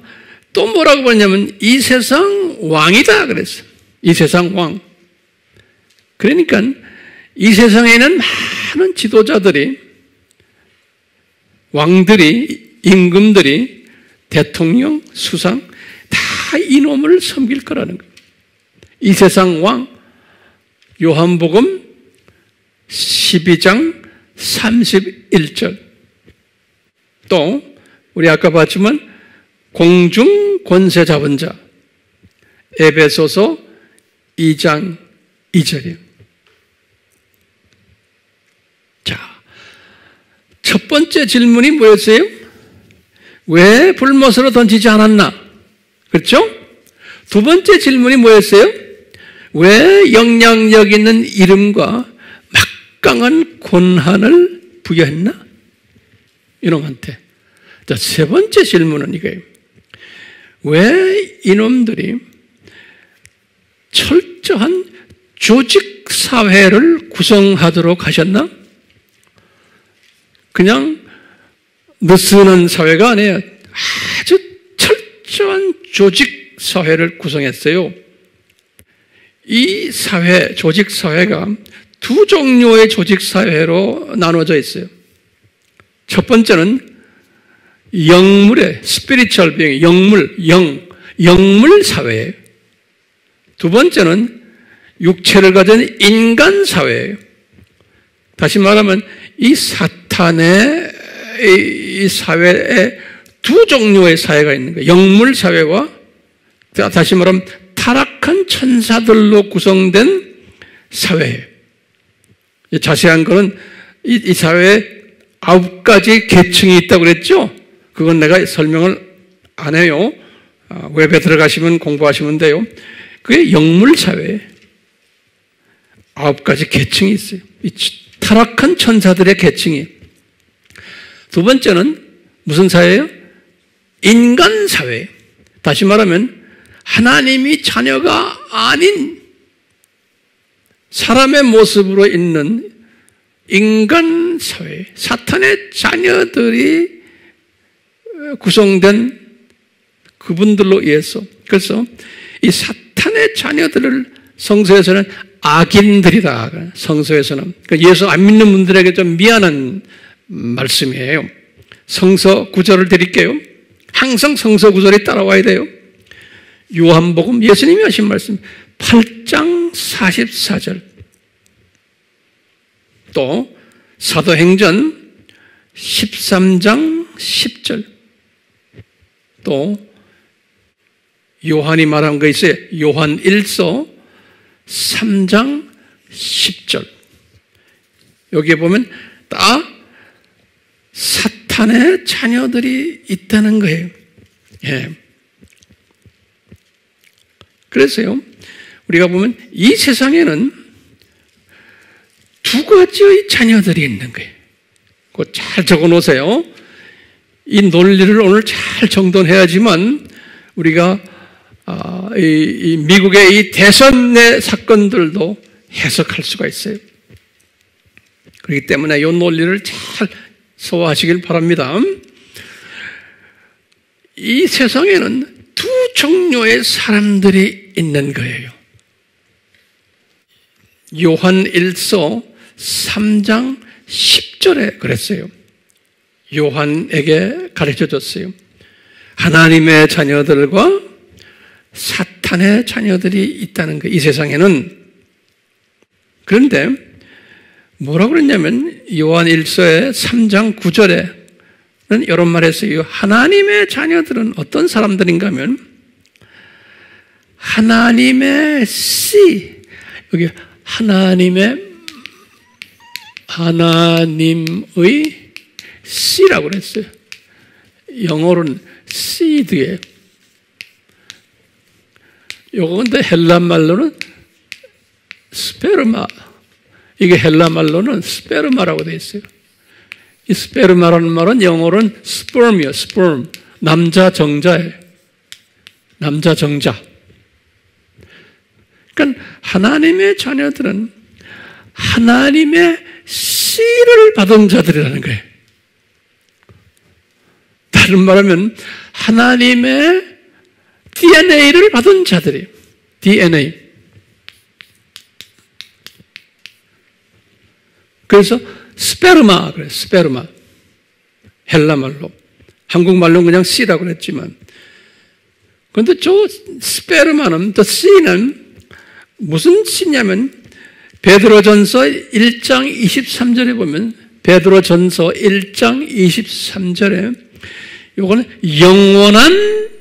또 뭐라고 보냐면 이 세상 왕이다 그랬어. 이 세상 왕. 그러니까 이 세상에는 많은 지도자들이 왕들이 임금들이 대통령 수상 다 이놈을 섬길 거라는 거예요. 이 세상 왕 요한복음 12장 31절 또 우리 아까 봤지만 공중 권세 잡은 자 에베소서 2장 2절이에요. 자, 첫 번째 질문이 뭐였어요? 왜 불못으로 던지지 않았나? 그렇죠? 두 번째 질문이 뭐였어요? 왜 영향력 있는 이름과 막강한 권한을 부여했나? 이놈한테. 자, 세 번째 질문은 이거예요. 왜 이놈들이 철저한 조직 사회를 구성하도록 하셨나? 그냥 느슨한 사회가 아니에요. 아주 철저한 조직 사회를 구성했어요. 이 사회, 조직 사회가 두 종류의 조직 사회로 나눠져 있어요. 첫 번째는 영물의 스피리추얼 비행, 영물, 영, 영물 사회예요. 두 번째는 육체를 가진 인간 사회예요. 다시 말하면 이 사탄의 이 사회에 두 종류의 사회가 있는 거예요. 영물 사회와 다시 말하면 타락한 천사들로 구성된 사회예요. 자세한 거는 이, 이 사회에 아홉 가지 계층이 있다고 그랬죠? 그건 내가 설명을 안 해요. 아, 웹에 들어가시면 공부하시면 돼요. 그게 영물 사회예요. 아홉 가지 계층이 있어요. 타락한 천사들의 계층이. 두 번째는 무슨 사회예요? 인간 사회. 다시 말하면 하나님이 자녀가 아닌 사람의 모습으로 있는 인간 사회, 사탄의 자녀들이 구성된 그분들로 의해서 그래서 이 사탄의 자녀들을 성서에서는 악인들이다. 성서에서는. 그러니까 예수 안 믿는 분들에게 좀 미안한 말씀이에요. 성서 구절을 드릴게요. 항상 성서 구절이 따라와야 돼요. 요한복음 예수님이 하신 말씀 8장 44절 또 사도행전 13장 10절 또 요한이 말한 거 있어요. 요한 1서 3장 10절. 여기에 보면 다 사탄의 자녀들이 있다는 거예요. 예. 그래서요, 우리가 보면 이 세상에는 두 가지의 자녀들이 있는 거예요. 잘 적어 놓으세요. 이 논리를 오늘 잘 정돈해야지만 우리가 아, 이, 미국의 이 대선 내 사건들도 해석할 수가 있어요. 그렇기 때문에 이 논리를 잘 소화하시길 바랍니다. 이 세상에는 두 종류의 사람들이 있는 거예요. 요한 1서 3장 10절에 그랬어요. 요한에게 가르쳐 줬어요. 하나님의 자녀들과 사탄의 자녀들이 있다는 거, 이 세상에는. 그런데 뭐라고 그랬냐면 요한 1서의 3장 9절에는 이런 말 했어요. 하나님의 자녀들은 어떤 사람들인가 하면 하나님의 씨, 여기 하나님의 하나님의 씨라고 그랬어요. 영어로는 seed에 요 거 근데 헬라 말로는 스페르마. 이게 헬라 말로는 스페르마라고 되어 있어요. 이 스페르마라는 말은 영어로는 스perm이요, sperm. 남자 정자예요. 남자 정자. 그러니까 하나님의 자녀들은 하나님의 씨를 받은 자들이라는 거예요. 다른 말하면 하나님의 DNA를 받은 자들이 DNA. 그래서 스페르마 그래 스페르마. 헬라말로. 한국말로는 그냥 씨라고 그랬지만. 그런데 저 스페르마는 또 씨는 무슨 씨냐면 베드로전서 1장 23절에 보면 베드로전서 1장 23절에 요거는 영원한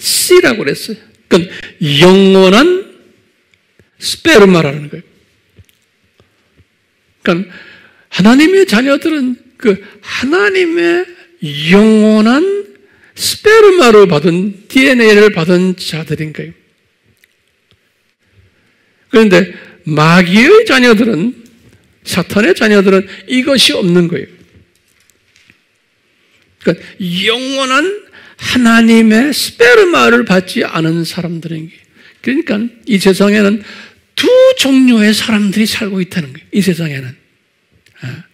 씨라고 그랬어요. 그러니까 영원한 스페르마라는 거예요. 그러니까 하나님의 자녀들은 그 하나님의 영원한 스페르마를 받은 DNA를 받은 자들인 거예요. 그런데 마귀의 자녀들은 사탄의 자녀들은 이것이 없는 거예요. 그러니까 영원한 하나님의 스페르마를 받지 않은 사람들인 게 그러니까 이 세상에는 두 종류의 사람들이 살고 있다는 거예요. 이 세상에는. 아.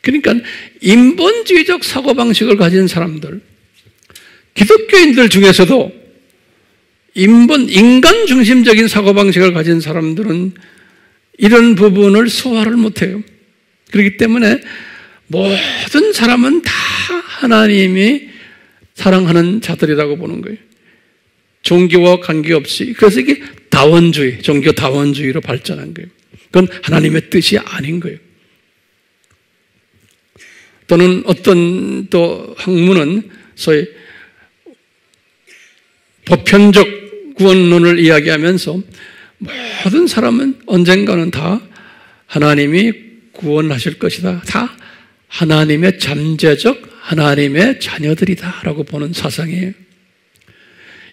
그러니까 인본주의적 사고방식을 가진 사람들, 기독교인들 중에서도 인본, 인간 중심적인 사고방식을 가진 사람들은 이런 부분을 소화를 못해요. 그렇기 때문에 모든 사람은 다 하나님이 사랑하는 자들이라고 보는 거예요. 종교와 관계없이. 그래서 이게 다원주의, 종교 다원주의로 발전한 거예요. 그건 하나님의 뜻이 아닌 거예요. 또는 어떤 또 학문은 소위 보편적 구원론을 이야기하면서 모든 사람은 언젠가는 다 하나님이 구원하실 것이다. 다 하나님의 잠재적 하나님의 자녀들이다라고 보는 사상이에요.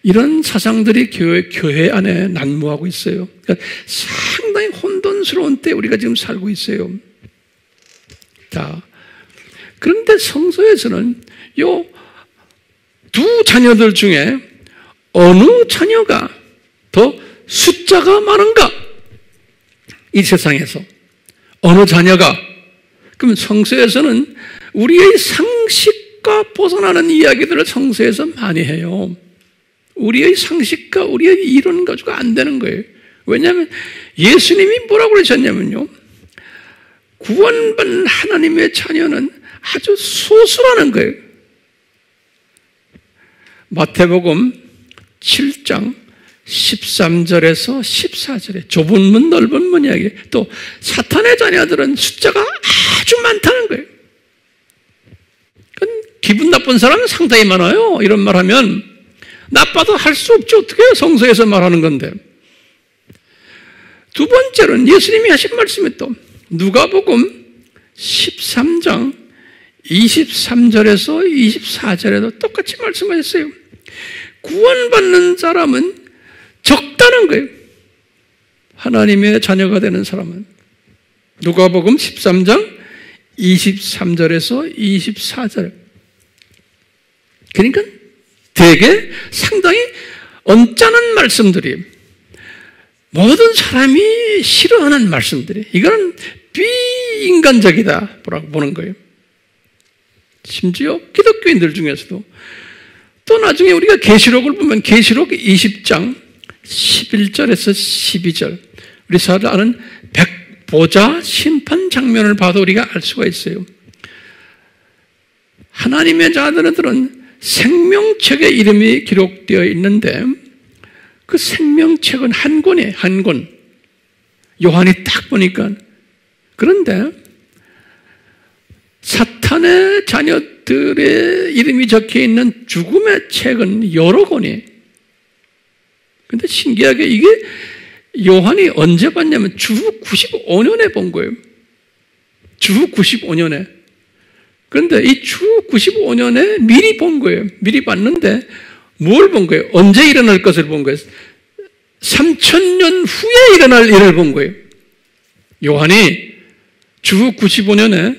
이런 사상들이 교회, 교회 안에 난무하고 있어요. 그러니까 상당히 혼돈스러운 때 우리가 지금 살고 있어요. 자, 그런데 성서에서는 요 두 자녀들 중에 어느 자녀가 더 숫자가 많은가? 이 세상에서. 어느 자녀가? 그럼 성서에서는 우리의 상 식과 벗어나는 이야기들을 성서에서 많이 해요. 우리의 상식과 우리의 이론 가지고 안 되는 거예요. 왜냐하면 예수님이 뭐라고 그러셨냐면요. 구원받는 하나님의 자녀는 아주 소수라는 거예요. 마태복음 7장 13절에서 14절에 좁은 문 넓은 문 이야기 또 사탄의 자녀들은 숫자가 아주 많다는 거예요. 기분 나쁜 사람은 상당히 많아요. 이런 말 하면 나빠도 할 수 없죠. 어떻게 성서에서 말하는 건데. 두 번째로는 예수님이 하신 말씀이 또 누가복음 13장 23절에서 24절에도 똑같이 말씀하셨어요. 구원받는 사람은 적다는 거예요. 하나님의 자녀가 되는 사람은. 누가복음 13장 23절에서 24절. 그러니까 되게 상당히 언짢은 말씀들이 모든 사람이 싫어하는 말씀들이 이거는 비인간적이다 보는 거예요. 심지어 기독교인들 중에서도 또 나중에 우리가 계시록을 보면 계시록 20장 11절에서 12절 우리 사를 아는 백 보자 심판 장면을 봐도 우리가 알 수가 있어요. 하나님의 자들은 생명책의 이름이 기록되어 있는데 그 생명책은 한 권이에요, 한 권. 요한이 딱 보니까. 그런데 사탄의 자녀들의 이름이 적혀 있는 죽음의 책은 여러 권이에요. 근데 신기하게 이게 요한이 언제 봤냐면 주 95년에 본 거예요. 주 95년에. 그런데 이주 95년에 미리 본 거예요. 미리 봤는데 뭘 본 거예요? 언제 일어날 것을 본 거예요? 3천년 후에 일어날 일을 본 거예요. 요한이 주 95년에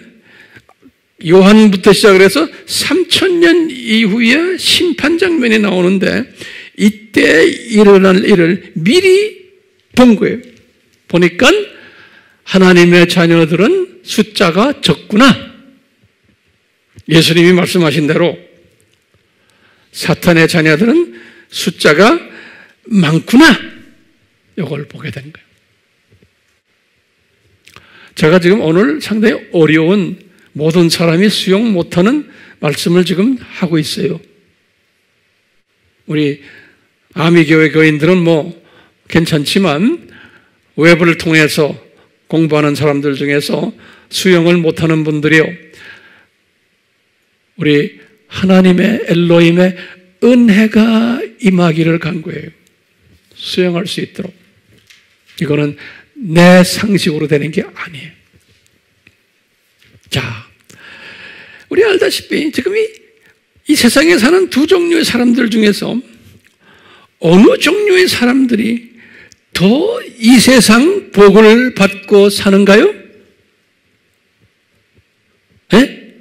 요한부터 시작을 해서 3천년 이후에 심판 장면이 나오는데 이때 일어날 일을 미리 본 거예요. 보니까 하나님의 자녀들은 숫자가 적구나. 예수님이 말씀하신 대로 사탄의 자녀들은 숫자가 많구나. 이걸 보게 된 거예요. 제가 지금 오늘 상당히 어려운 모든 사람이 수용 못하는 말씀을 지금 하고 있어요. 우리 아미교회 교인들은 뭐 괜찮지만 웹을 통해서 공부하는 사람들 중에서 수용을 못하는 분들이요. 우리 하나님의 엘로임의 은혜가 임하기를 간구해요. 수용할 수 있도록. 이거는 내 상식으로 되는 게 아니에요. 자, 우리 알다시피 지금 이, 이 세상에 사는 두 종류의 사람들 중에서 어느 종류의 사람들이 더 이 세상 복을 받고 사는가요? 네?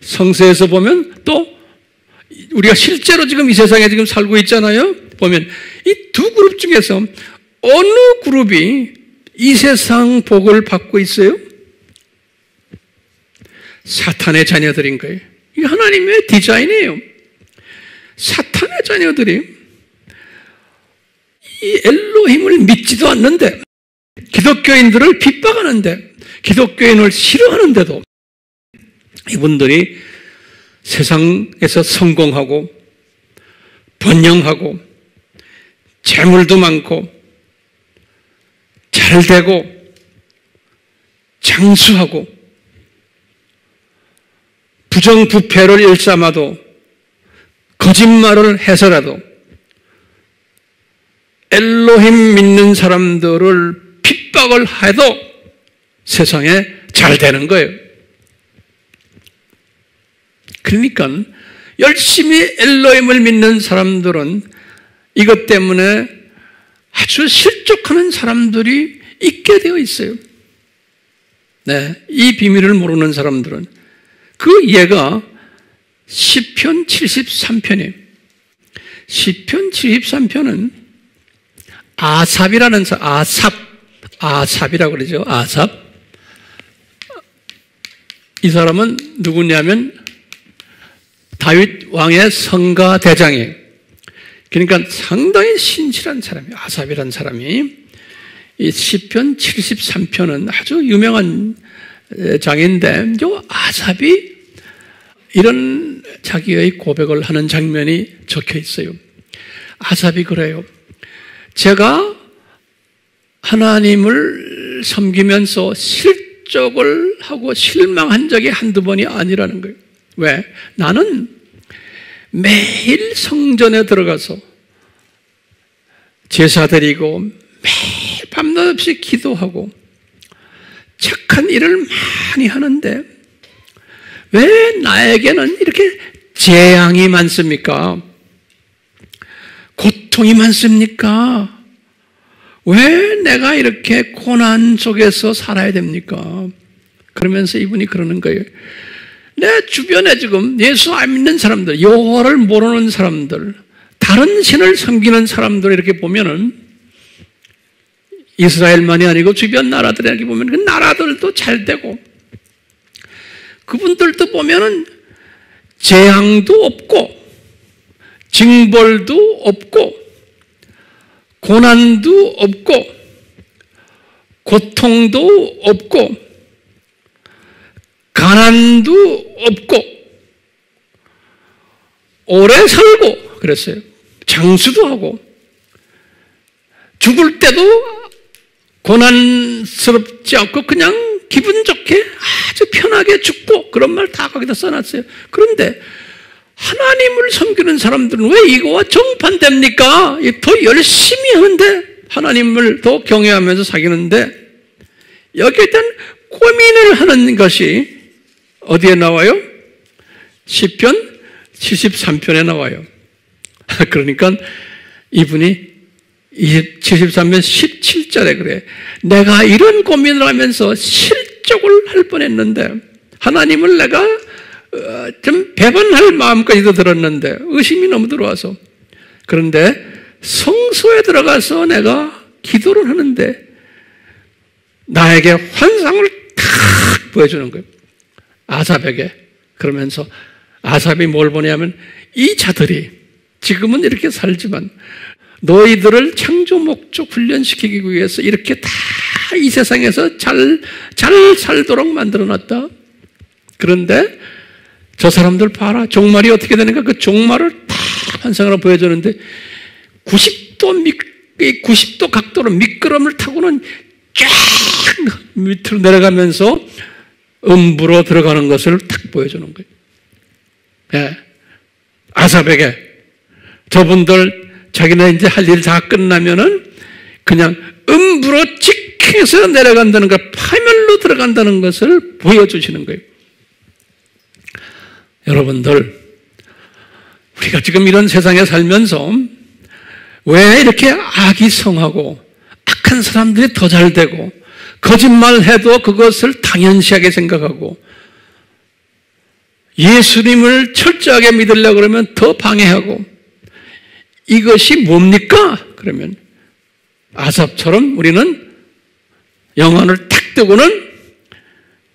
성서에서 보면 또 우리가 실제로 지금 이 세상에 지금 살고 있잖아요. 보면 이 두 그룹 중에서 어느 그룹이 이 세상 복을 받고 있어요? 사탄의 자녀들인 거예요. 이 하나님의 디자인이에요. 사탄의 자녀들이 이 엘로힘을 믿지도 않는데 기독교인들을 핍박하는데 기독교인을 싫어하는데도 이분들이 세상에서 성공하고 번영하고 재물도 많고 잘 되고 장수하고 부정부패를 일삼아도 거짓말을 해서라도 엘로힘 믿는 사람들을 핍박을 해도 세상에 잘 되는 거예요. 그러니까 열심히 엘로힘을 믿는 사람들은 이것 때문에 아주 실족하는 사람들이 있게 되어 있어요. 네, 이 비밀을 모르는 사람들은 그 예가 시편 73편이에요. 시편 73편은 아삽이라는 아삽 아삽이라고 그러죠. 아삽. 이 사람은 누구냐면 다윗 왕의 성가 대장이에요. 그러니까 상당히 신실한 사람이 아삽이라는 사람이 이 시편 73편은 아주 유명한 장인데 요 아삽이 이런 자기의 고백을 하는 장면이 적혀 있어요. 아삽이 그래요. 제가 하나님을 섬기면서 실족을 하고 실망한 적이 한두 번이 아니라는 거예요. 왜? 나는 매일 성전에 들어가서 제사 드리고 매일 밤낮 없이 기도하고 착한 일을 많이 하는데 왜 나에게는 이렇게 재앙이 많습니까? 고통이 많습니까? 왜 내가 이렇게 고난 속에서 살아야 됩니까? 그러면서 이분이 그러는 거예요. 내 주변에 지금 예수 안 믿는 사람들, 여호와를 모르는 사람들, 다른 신을 섬기는 사람들 이렇게 보면은 이스라엘만이 아니고 주변 나라들 이렇게 보면 그 나라들도 잘 되고 그분들도 보면은 재앙도 없고 징벌도 없고 고난도 없고 고통도 없고 가난도 없고 오래 살고 그랬어요. 장수도 하고 죽을 때도 고난스럽지 않고 그냥 기분 좋게 아주 편하게 죽고 그런 말 다 거기다 써놨어요. 그런데 하나님을 섬기는 사람들은 왜 이거와 정반대입니까? 더 열심히 하는데 하나님을 더 경외하면서 사귀는데 여기에 대한 고민을 하는 것이 어디에 나와요? 10편 73편에 나와요. 그러니까 이분이 73면 17절에 그래. 내가 이런 고민을 하면서 실족을 할 뻔했는데 하나님을 내가 어, 좀 배반할 마음까지도 들었는데 의심이 너무 들어와서 그런데 성소에 들어가서 내가 기도를 하는데 나에게 환상을 탁 보여주는 거예요. 아삽에게. 그러면서 아삽이 뭘 보냐면 이 자들이 지금은 이렇게 살지만 너희들을 창조 목적 훈련시키기 위해서 이렇게 다 이 세상에서 잘, 잘 살도록 만들어 놨다. 그런데 저 사람들 봐라. 종말이 어떻게 되는가? 그 종말을 다 환상으로 보여주는데 90도 미, 90도 각도로 미끄럼을 타고는 쫙 밑으로 내려가면서 음부로 들어가는 것을 탁 보여주는 거예요. 예. 아삽에게 저분들 자기네 이제 할 일 다 끝나면은 그냥 음부로 직행해서 내려간다는 것, 파멸로 들어간다는 것을 보여주시는 거예요. 여러분들, 우리가 지금 이런 세상에 살면서 왜 이렇게 악이 성하고 악한 사람들이 더 잘 되고 거짓말해도 그것을 당연시하게 생각하고 예수님을 철저하게 믿으려고 그러면 더 방해하고 이것이 뭡니까? 그러면 아삽처럼 우리는 영안을 탁 뜨고는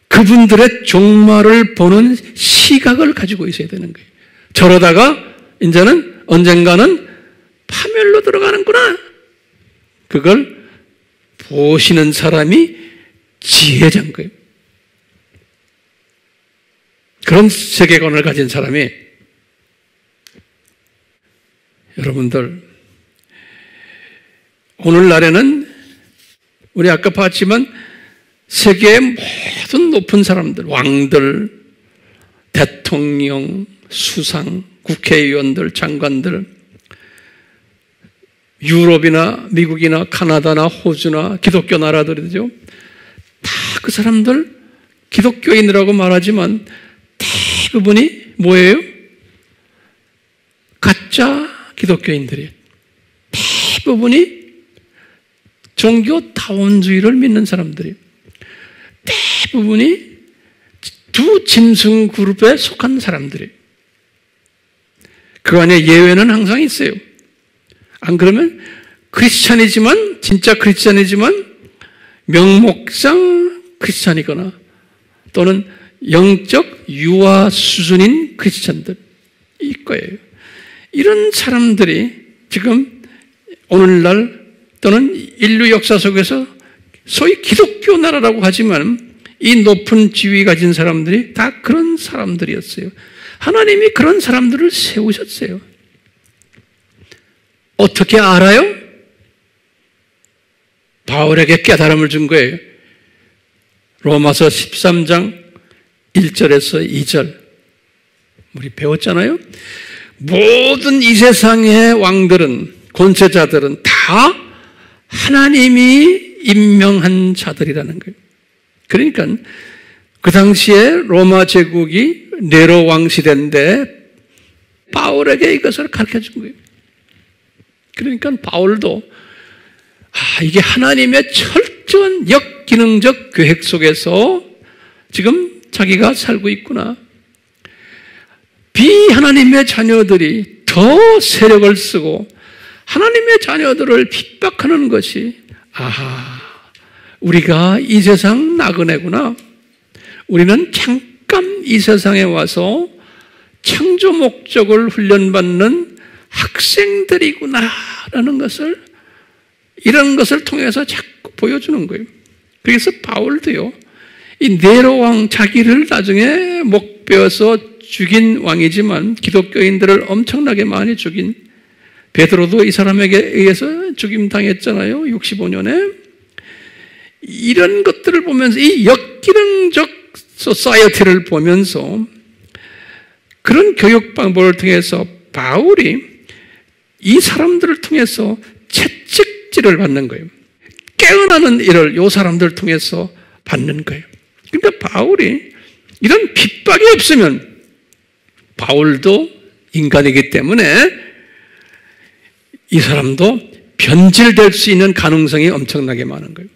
그분들의 종말을 보는 시 각을 가지고 있어야 되는 거예요. 저러다가 이제는 언젠가는 파멸로 들어가는구나. 그걸 보시는 사람이 지혜자인 거예요. 그런 세계관을 가진 사람이 여러분들 오늘날에는 우리 아까 봤지만 세계의 모든 높은 사람들, 왕들, 대통령, 수상, 국회의원들, 장관들, 유럽이나 미국이나 카나다나 호주나 기독교 나라들이죠. 다 그 사람들 기독교인이라고 말하지만 대부분이 뭐예요? 가짜 기독교인들이 대부분이 종교 타원주의를 믿는 사람들이 대부분이 두 짐승 그룹에 속한 사람들이 그 안에 예외는 항상 있어요. 안 그러면 크리스찬이지만 진짜 크리스찬이지만 명목상 크리스찬이거나 또는 영적 유아 수준인 크리스찬들 이 거예요. 이런 사람들이 지금 오늘날 또는 인류 역사 속에서 소위 기독교 나라라고 하지만 이 높은 지위 가진 사람들이 다 그런 사람들이었어요. 하나님이 그런 사람들을 세우셨어요. 어떻게 알아요? 바울에게 깨달음을 준 거예요. 로마서 13장 1절에서 2절. 우리 배웠잖아요? 모든 이 세상의 왕들은, 권세자들은 다 하나님이 임명한 자들이라는 거예요. 그러니까 그 당시에 로마 제국이 네로 왕 시대인데 바울에게 이것을 가르쳐 준 거예요. 그러니까 바울도 아, 이게 하나님의 철저한 역기능적 계획 속에서 지금 자기가 살고 있구나. 비하나님의 자녀들이 더 세력을 쓰고 하나님의 자녀들을 핍박하는 것이 아하 우리가 이 세상 나그네구나. 우리는 잠깐 이 세상에 와서 창조 목적을 훈련받는 학생들이구나라는 것을 이런 것을 통해서 자꾸 보여주는 거예요. 그래서 바울도요. 이 네로 왕 자기를 나중에 목베어서 죽인 왕이지만 기독교인들을 엄청나게 많이 죽인 베드로도 이 사람에게 의해서 죽임 당했잖아요. 65년에 이런 것들을 보면서 이 역기능적 society를 보면서 그런 교육 방법을 통해서 바울이 이 사람들을 통해서 채찍질을 받는 거예요. 깨어나는 일을 이 사람들을 통해서 받는 거예요. 그러니까 바울이 이런 핍박이 없으면 바울도 인간이기 때문에 이 사람도 변질될 수 있는 가능성이 엄청나게 많은 거예요.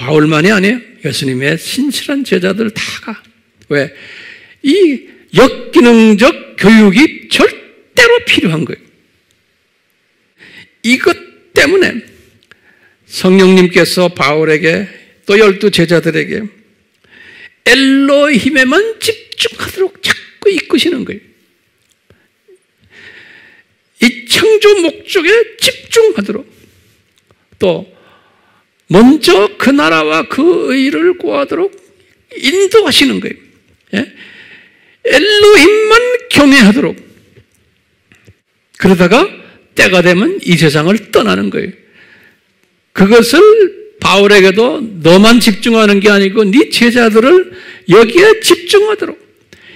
바울만이 아니에요. 예수님의 신실한 제자들 다가. 왜? 이 역기능적 교육이 절대로 필요한 거예요. 이것 때문에 성령님께서 바울에게 또 열두 제자들에게 엘로힘에만 집중하도록 자꾸 이끄시는 거예요. 이 창조 목적에 집중하도록 또 먼저 그 나라와 그 의를 구하도록 인도하시는 거예요. 예? 엘로힘만 경외하도록 그러다가 때가 되면 이 세상을 떠나는 거예요. 그것을 바울에게도 너만 집중하는 게 아니고 네 제자들을 여기에 집중하도록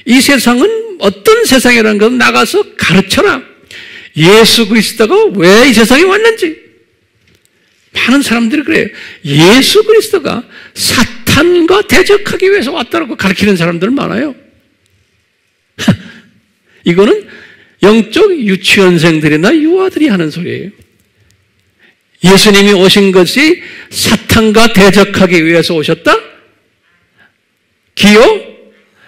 이 세상은 어떤 세상이라는 것을 나가서 가르쳐라. 예수 그리스도가 왜 이 세상에 왔는지 많은 사람들이 그래요. 예수 그리스도가 사탄과 대적하기 위해서 왔다고 가르치는 사람들 많아요. 이거는 영적 유치원생들이나 유아들이 하는 소리예요. 예수님이 오신 것이 사탄과 대적하기 위해서 오셨다? 기요?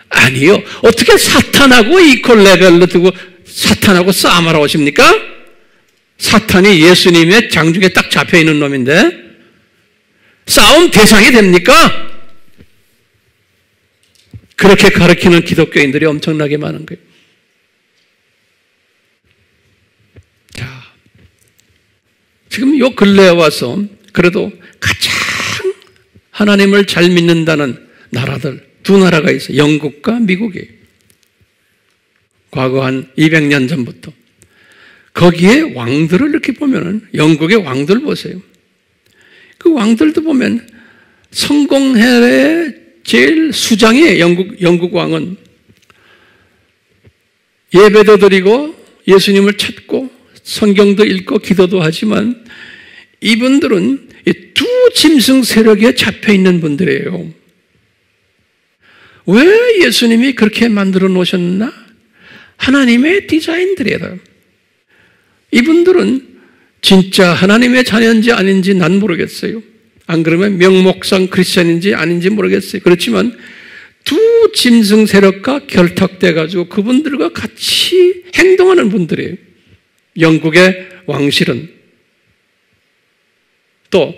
아니요. 어떻게 사탄하고 이퀄 레벨로 두고 사탄하고 싸움하러 오십니까? 사탄이 예수님의 장중에 딱 잡혀 있는 놈인데 싸움 대상이 됩니까? 그렇게 가르치는 기독교인들이 엄청나게 많은 거예요. 자, 지금 요 근래에 와서 그래도 가장 하나님을 잘 믿는다는 나라들 두 나라가 있어요. 영국과 미국이에요. 과거 한 200년 전부터. 거기에 왕들을 이렇게 보면은 영국의 왕들 보세요. 그 왕들도 보면 성공회의 제일 수장이 영국, 영국 왕은 예배도 드리고 예수님을 찾고 성경도 읽고 기도도 하지만 이분들은 두 짐승 세력에 잡혀 있는 분들이에요. 왜 예수님이 그렇게 만들어 놓으셨나? 하나님의 디자인들이다. 이분들은 진짜 하나님의 자녀인지 아닌지 난 모르겠어요. 안 그러면 명목상 크리스천인지 아닌지 모르겠어요. 그렇지만 두 짐승 세력과 결탁돼 가지고 그분들과 같이 행동하는 분들이에요. 영국의 왕실은 또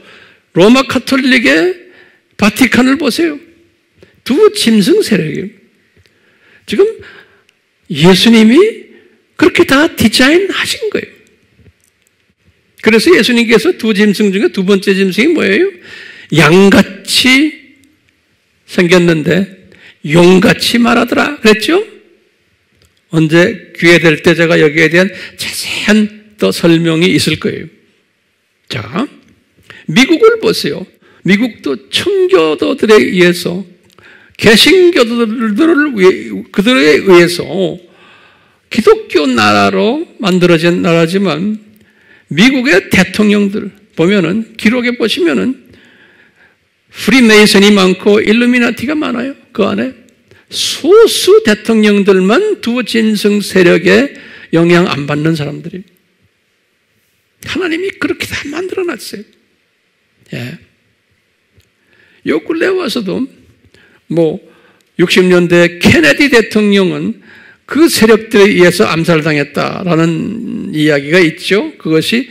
로마 카톨릭의 바티칸을 보세요. 두 짐승 세력이에요. 지금 예수님이 그렇게 다 디자인 하신 거예요. 그래서 예수님께서 두 짐승 중에 두 번째 짐승이 뭐예요? 양같이 생겼는데 용같이 말하더라. 그랬죠? 언제 기회 될 때 제가 여기에 대한 자세한 또 설명이 있을 거예요. 자, 미국을 보세요. 미국도 청교도들에 의해서 개신교도들을 위해, 그들에 의해서 기독교 나라로 만들어진 나라지만 미국의 대통령들 보면은 기록에 보시면은 프리메이슨이 많고 일루미나티가 많아요. 그 안에 소수 대통령들만 두 진성 세력에 영향 안 받는 사람들이 하나님이 그렇게 다 만들어 놨어요. 예. 요 근래 와서도 뭐 60년대 케네디 대통령은 그 세력들에 의해서 암살당했다라는 이야기가 있죠. 그것이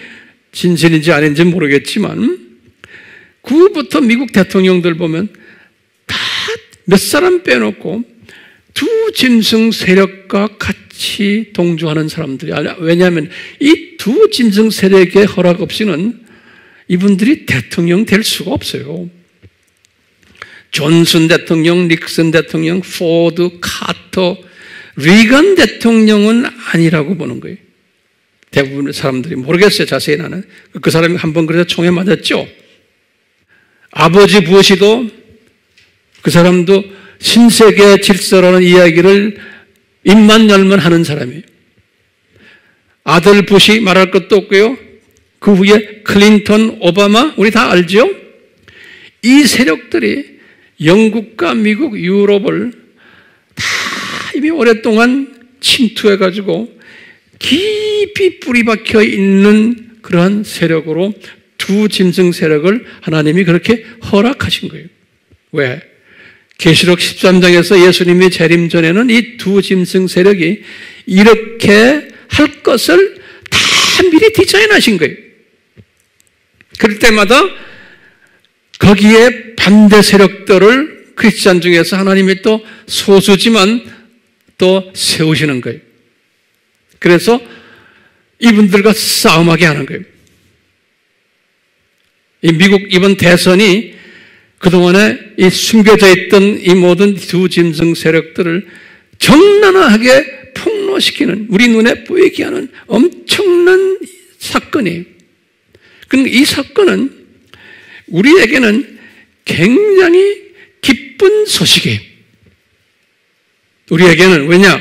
진실인지 아닌지 모르겠지만 그 후부터 미국 대통령들 보면 다 몇 사람 빼놓고 두 짐승 세력과 같이 동조하는 사람들이 왜냐하면 이 두 짐승 세력의 허락 없이는 이분들이 대통령 될 수가 없어요. 존슨 대통령, 닉슨 대통령, 포드, 카터, 리건 대통령은 아니라고 보는 거예요. 대부분의 사람들이 모르겠어요. 자세히 나는. 그 사람이 한 번 그래서 총에 맞았죠. 아버지 부시도 그 사람도 신세계 질서라는 이야기를 입만 열면 하는 사람이에요. 아들 부시 말할 것도 없고요. 그 후에 클린턴, 오바마, 우리 다 알죠? 이 세력들이 영국과 미국, 유럽을 다 이미 오랫동안 침투해가지고 깊이 뿌리 박혀 있는 그러한 세력으로 두 짐승 세력을 하나님이 그렇게 허락하신 거예요. 왜? 계시록 13장에서 예수님이 재림 전에는 이 두 짐승 세력이 이렇게 할 것을 다 미리 디자인하신 거예요. 그럴 때마다 거기에 반대 세력들을 크리스찬 중에서 하나님이 또 소수지만 또 세우시는 거예요. 그래서 이분들과 싸움하게 하는 거예요. 이 미국 이번 대선이 그동안에 이 숨겨져 있던 이 모든 두 짐승 세력들을 정난하게 폭로시키는 우리 눈에 보이게 하는 엄청난 사건이에요. 그러니까 이 사건은 우리에게는 굉장히 기쁜 소식이에요. 우리에게는 왜냐?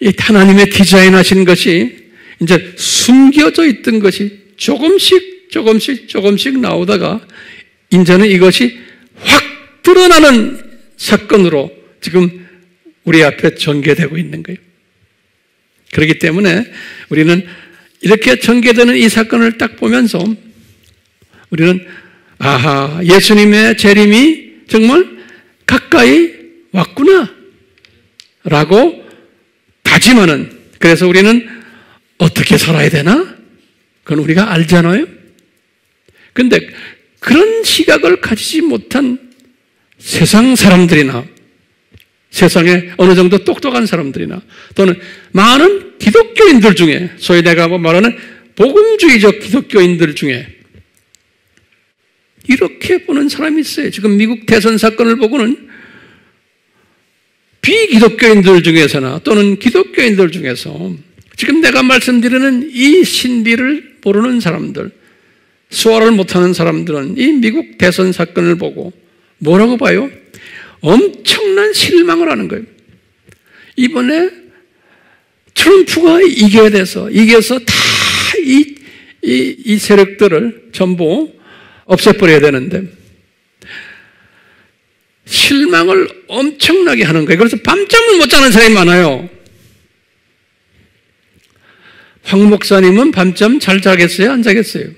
이 하나님의 디자인하신 것이 이제 숨겨져 있던 것이 조금씩 조금씩 조금씩 나오다가 이제는 이것이 확 드러나는 사건으로 지금 우리 앞에 전개되고 있는 거예요. 그렇기 때문에 우리는 이렇게 전개되는 이 사건을 딱 보면서 우리는 아하, 예수님의 재림이 정말 가까이 왔구나. 라고 다짐하는, 그래서 우리는 어떻게 살아야 되나? 그건 우리가 알잖아요? 근데 그런 시각을 가지지 못한 세상 사람들이나 세상에 어느 정도 똑똑한 사람들이나 또는 많은 기독교인들 중에 소위 내가 뭐 말하는 복음주의적 기독교인들 중에 이렇게 보는 사람이 있어요. 지금 미국 대선 사건을 보고는 비기독교인들 중에서나 또는 기독교인들 중에서 지금 내가 말씀드리는 이 신비를 모르는 사람들, 수화를 못하는 사람들은 이 미국 대선 사건을 보고 뭐라고 봐요? 엄청난 실망을 하는 거예요. 이번에 트럼프가 이겨야 돼서, 이겨서 다 이, 이, 이 세력들을 전부 없애버려야 되는데, 실망을 엄청나게 하는 거예요. 그래서 밤잠을 못 자는 사람이 많아요. 황 목사님은 밤잠 잘 자겠어요? 안 자겠어요?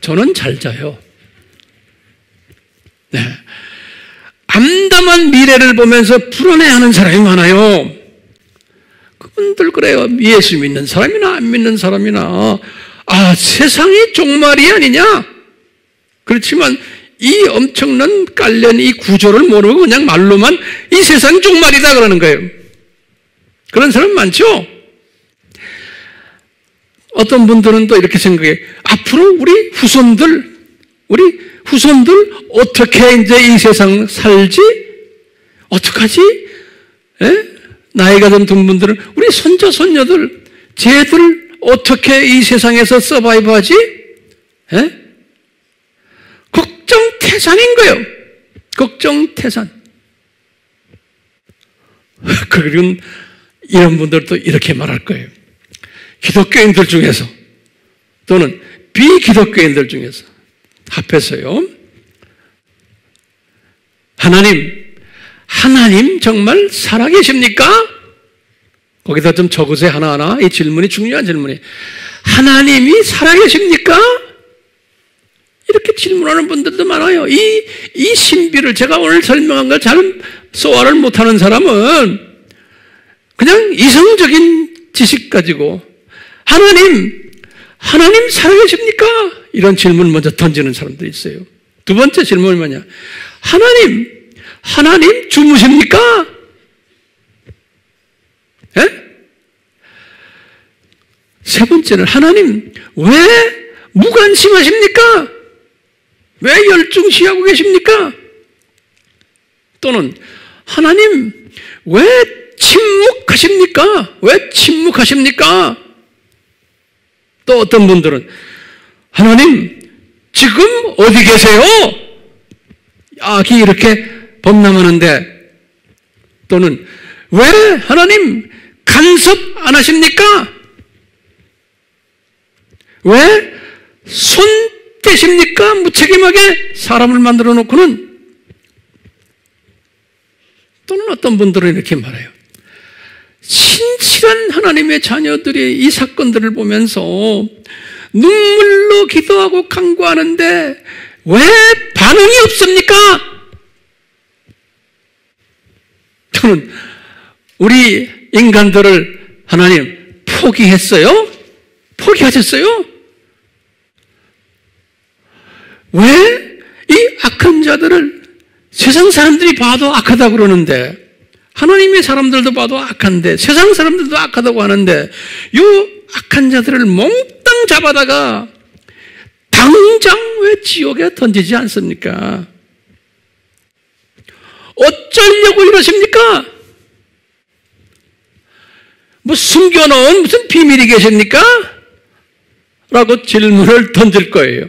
저는 잘 자요. 네. 암담한 미래를 보면서 불안해하는 사람이 많아요. 그분들 그래요. 예수 믿는 사람이나 안 믿는 사람이나 아 세상이 종말이 아니냐? 그렇지만 이 엄청난 깔련 이 구조를 모르고 그냥 말로만 이 세상 종말이다 그러는 거예요. 그런 사람 많죠? 어떤 분들은 또 이렇게 생각해. 앞으로 우리 후손들, 우리 후손들 어떻게 이제 이 세상 살지? 어떡하지? 에? 나이가 든 분들은 우리 손자, 손녀들, 쟤들 어떻게 이 세상에서 서바이브 하지? 에? 걱정 태산인 거예요. 걱정 태산. 그리고 이런 분들도 이렇게 말할 거예요. 기독교인들 중에서 또는 비기독교인들 중에서 합해서요. 하나님, 하나님 정말 살아계십니까? 거기다 좀 적으세요. 하나하나. 이 질문이 중요한 질문이. 하나님이 살아계십니까? 이렇게 질문하는 분들도 많아요. 이, 이 신비를 제가 오늘 설명한 걸 잘 소화를 못하는 사람은 그냥 이성적인 지식 가지고 하나님, 하나님 살아계십니까? 이런 질문 먼저 던지는 사람도 있어요. 두 번째 질문은 뭐냐? 하나님, 하나님 주무십니까? 예? 세 번째는 하나님 왜 무관심하십니까? 왜 열중시하고 계십니까? 또는 하나님 왜 침묵하십니까? 왜 침묵하십니까? 또 어떤 분들은 하나님 지금 어디 계세요? 악이 이렇게 범람하는데 또는 왜 하나님 간섭 안 하십니까? 왜 손 떼십니까? 무책임하게 사람을 만들어 놓고는 또는 어떤 분들은 이렇게 말해요. 신실한 하나님의 자녀들이 이 사건들을 보면서 눈물로 기도하고 강구하는데 왜 반응이 없습니까? 저는 우리 인간들을 하나님 포기했어요? 포기하셨어요? 왜 이 악한 자들을 세상 사람들이 봐도 악하다 그러는데 하나님의 사람들도 봐도 악한데 세상 사람들도 악하다고 하는데 요 악한 자들을 몽땅 잡아다가 당장 왜 지옥에 던지지 않습니까? 어쩌려고 이러십니까? 뭐 숨겨놓은 무슨 비밀이 계십니까? 라고 질문을 던질 거예요.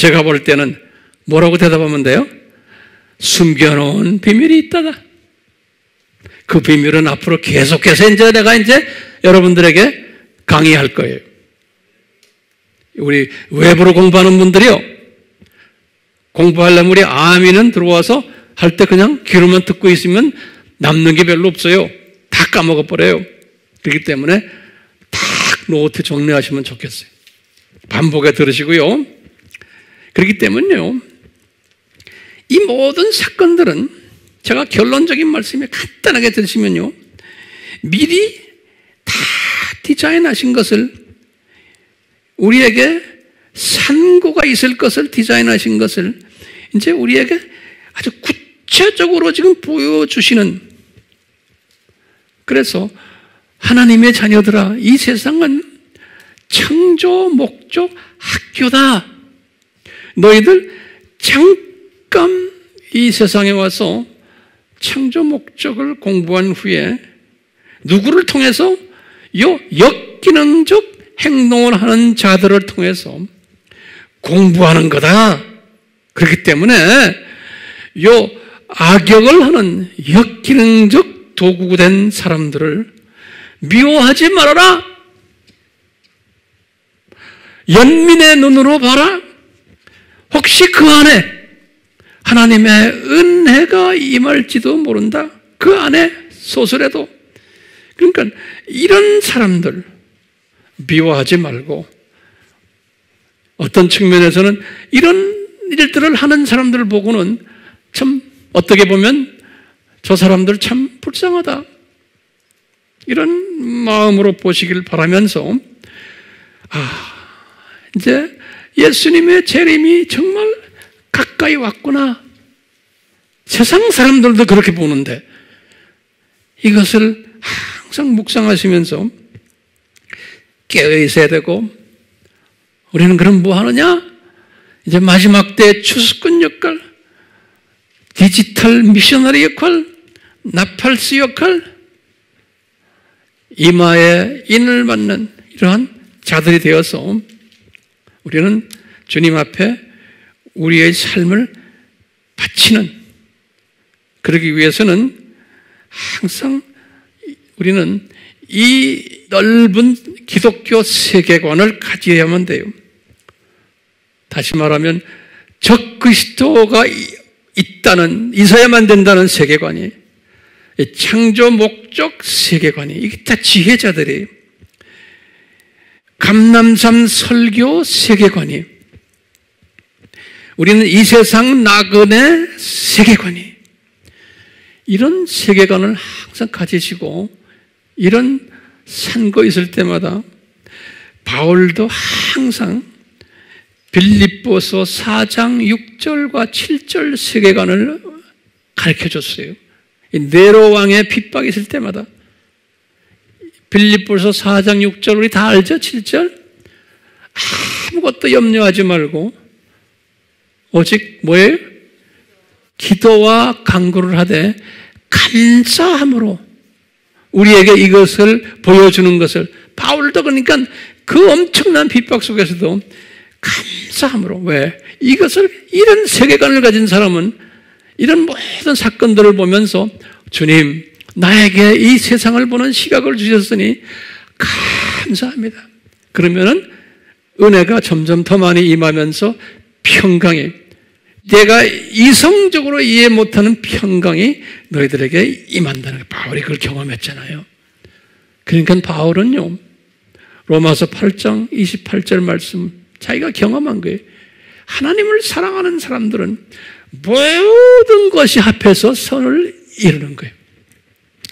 제가 볼 때는 뭐라고 대답하면 돼요? 숨겨놓은 비밀이 있다다. 그 비밀은 앞으로 계속해서 이제 내가 이제 여러분들에게 강의할 거예요. 우리 외부로 공부하는 분들이요. 공부하려면 우리 아미는 들어와서 할 때 그냥 귀로만 듣고 있으면 남는 게 별로 없어요. 다 까먹어 버려요. 그렇기 때문에 딱 노트 정리하시면 좋겠어요. 반복해 들으시고요. 그렇기 때문에요. 이 모든 사건들은 제가 결론적인 말씀에 간단하게 들으시면요. 미리 다 디자인하신 것을 우리에게 산고가 있을 것을 디자인하신 것을 이제 우리에게 아주 구체적으로 지금 보여주시는 그래서 하나님의 자녀들아 이 세상은 창조 목적 학교다. 너희들 잠깐 이 세상에 와서 창조 목적을 공부한 후에 누구를 통해서 요 역기능적 행동을 하는 자들을 통해서 공부하는 거다. 그렇기 때문에 요 악역을 하는 역기능적 도구가 된 사람들을 미워하지 말아라. 연민의 눈으로 봐라. 혹시 그 안에 하나님의 은혜가 임할지도 모른다. 그 안에 소설에도. 그러니까 이런 사람들 미워하지 말고 어떤 측면에서는 이런 일들을 하는 사람들을 보고는 참 어떻게 보면 저 사람들 참 불쌍하다. 이런 마음으로 보시길 바라면서 아, 이제 예수님의 재림이 정말 가까이 왔구나. 세상 사람들도 그렇게 보는데 이것을 항상 묵상하시면서 깨어 있어야 되고 우리는 그럼 뭐 하느냐? 이제 마지막 때 추수꾼 역할, 디지털 미셔너리 역할, 나팔스 역할, 이마에 인을 받는 이러한 자들이 되어서 우리는 주님 앞에 우리의 삶을 바치는 그러기 위해서는 항상 우리는 이 넓은 기독교 세계관을 가져야만 돼요. 다시 말하면 적그리스도가 있다는 있어야만 된다는 세계관이 창조 목적 세계관이 이게 다 지혜자들이에요. 감남산 설교 세계관이 우리는 이 세상 나그네 세계관이 이런 세계관을 항상 가지시고 이런 산거 있을 때마다 바울도 항상 빌립보서 4장 6절과 7절 세계관을 가르쳐 줬어요. 네로 왕의 핍박이 있을 때마다 빌립보서 4장 6절 우리 다 알죠? 7절 아무것도 염려하지 말고 오직 뭐예요? 기도와 간구를 하되 감사함으로 우리에게 이것을 보여주는 것을 바울도 그러니까 그 엄청난 핍박 속에서도 감사함으로 왜 이것을 이런 세계관을 가진 사람은 이런 모든 사건들을 보면서 주님 나에게 이 세상을 보는 시각을 주셨으니 감사합니다. 그러면은 은혜가 점점 더 많이 임하면서 평강이 내가 이성적으로 이해 못하는 평강이 너희들에게 임한다는 거 바울이 그걸 경험했잖아요. 그러니까 바울은요 로마서 8장 28절 말씀 자기가 경험한 거예요. 하나님을 사랑하는 사람들은 모든 것이 합해서 선을 이루는 거예요.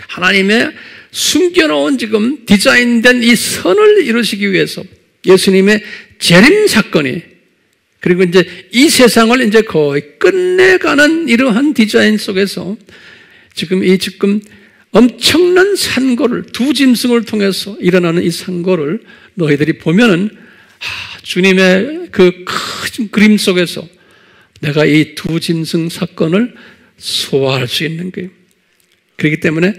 하나님의 숨겨놓은 지금 디자인된 이 선을 이루시기 위해서 예수님의 재림 사건이 그리고 이제 이 세상을 이제 거의 끝내가는 이러한 디자인 속에서 지금 이 지금 엄청난 산고를 두 짐승을 통해서 일어나는 이 산고를 너희들이 보면은 아, 주님의 그 큰 그림 속에서 내가 이 두 짐승 사건을 소화할 수 있는 거예요. 그렇기 때문에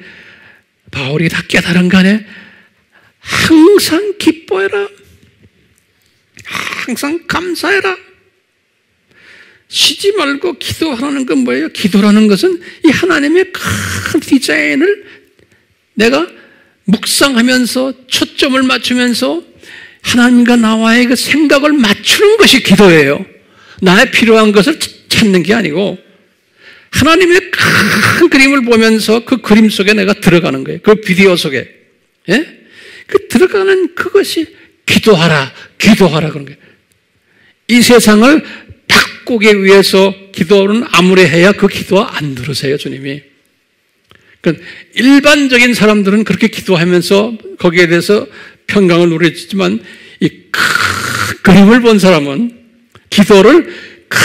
바울이 다 깨달은 간에 항상 기뻐해라. 항상 감사해라. 쉬지 말고 기도하라는 건 뭐예요? 기도라는 것은 이 하나님의 큰 디자인을 내가 묵상하면서 초점을 맞추면서 하나님과 나와의 그 생각을 맞추는 것이 기도예요. 나의 필요한 것을 찾는 게 아니고 하나님의 큰 그림을 보면서 그 그림 속에 내가 들어가는 거예요. 그 비디오 속에. 예? 그 들어가는 그것이 기도하라, 기도하라 그런 거예요. 이 세상을 바꾸기 위해서 기도는 아무리 해야 그 기도 안 들으세요, 주님이. 그러니까 일반적인 사람들은 그렇게 기도하면서 거기에 대해서 평강을 누리지만 이 큰 그림을 본 사람은 기도를 큰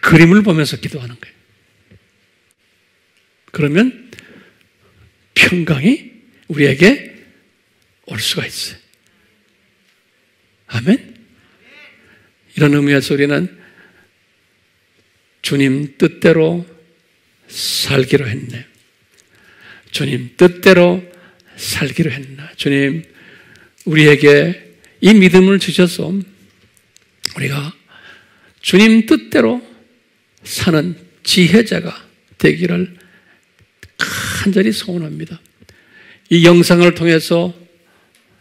그림을 보면서 기도하는 거예요. 그러면 평강이 우리에게 올 수가 있어요. 아멘? 이런 의미에서 우리는 주님 뜻대로 살기로 했네. 주님 뜻대로 살기로 했나. 주님, 우리에게 이 믿음을 주셔서 우리가 주님 뜻대로 사는 지혜자가 되기를 간절히 소원합니다. 이 영상을 통해서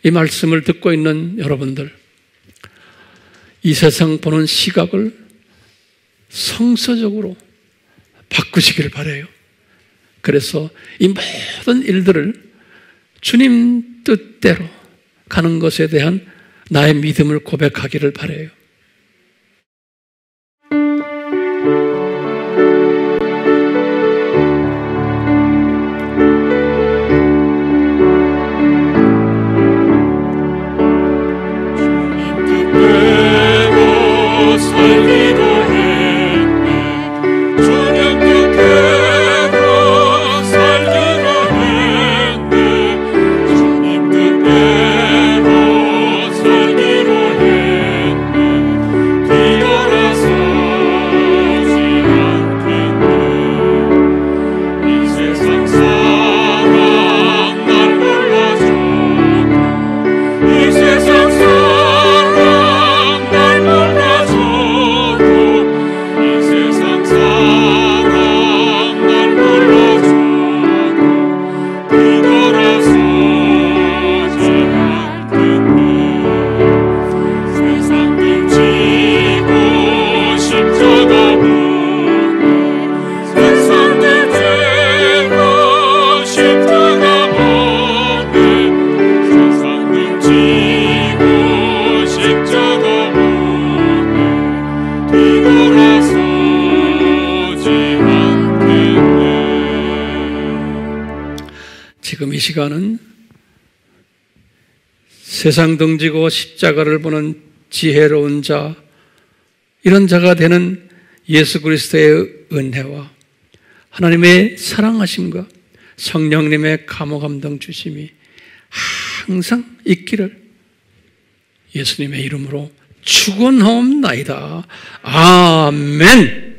이 말씀을 듣고 있는 여러분들, 이 세상 보는 시각을 성서적으로 바꾸시기를 바래요. 그래서 이 모든 일들을 주님 뜻대로 가는 것에 대한 나의 믿음을 고백하기를 바래요. 시간은 세상 등지고 십자가를 보는 지혜로운 자, 이런 자가 되는 예수 그리스도의 은혜와 하나님의 사랑하심과 성령님의 감호감동 주심이 항상 있기를 예수님의 이름으로 축원하옵나이다. 아멘.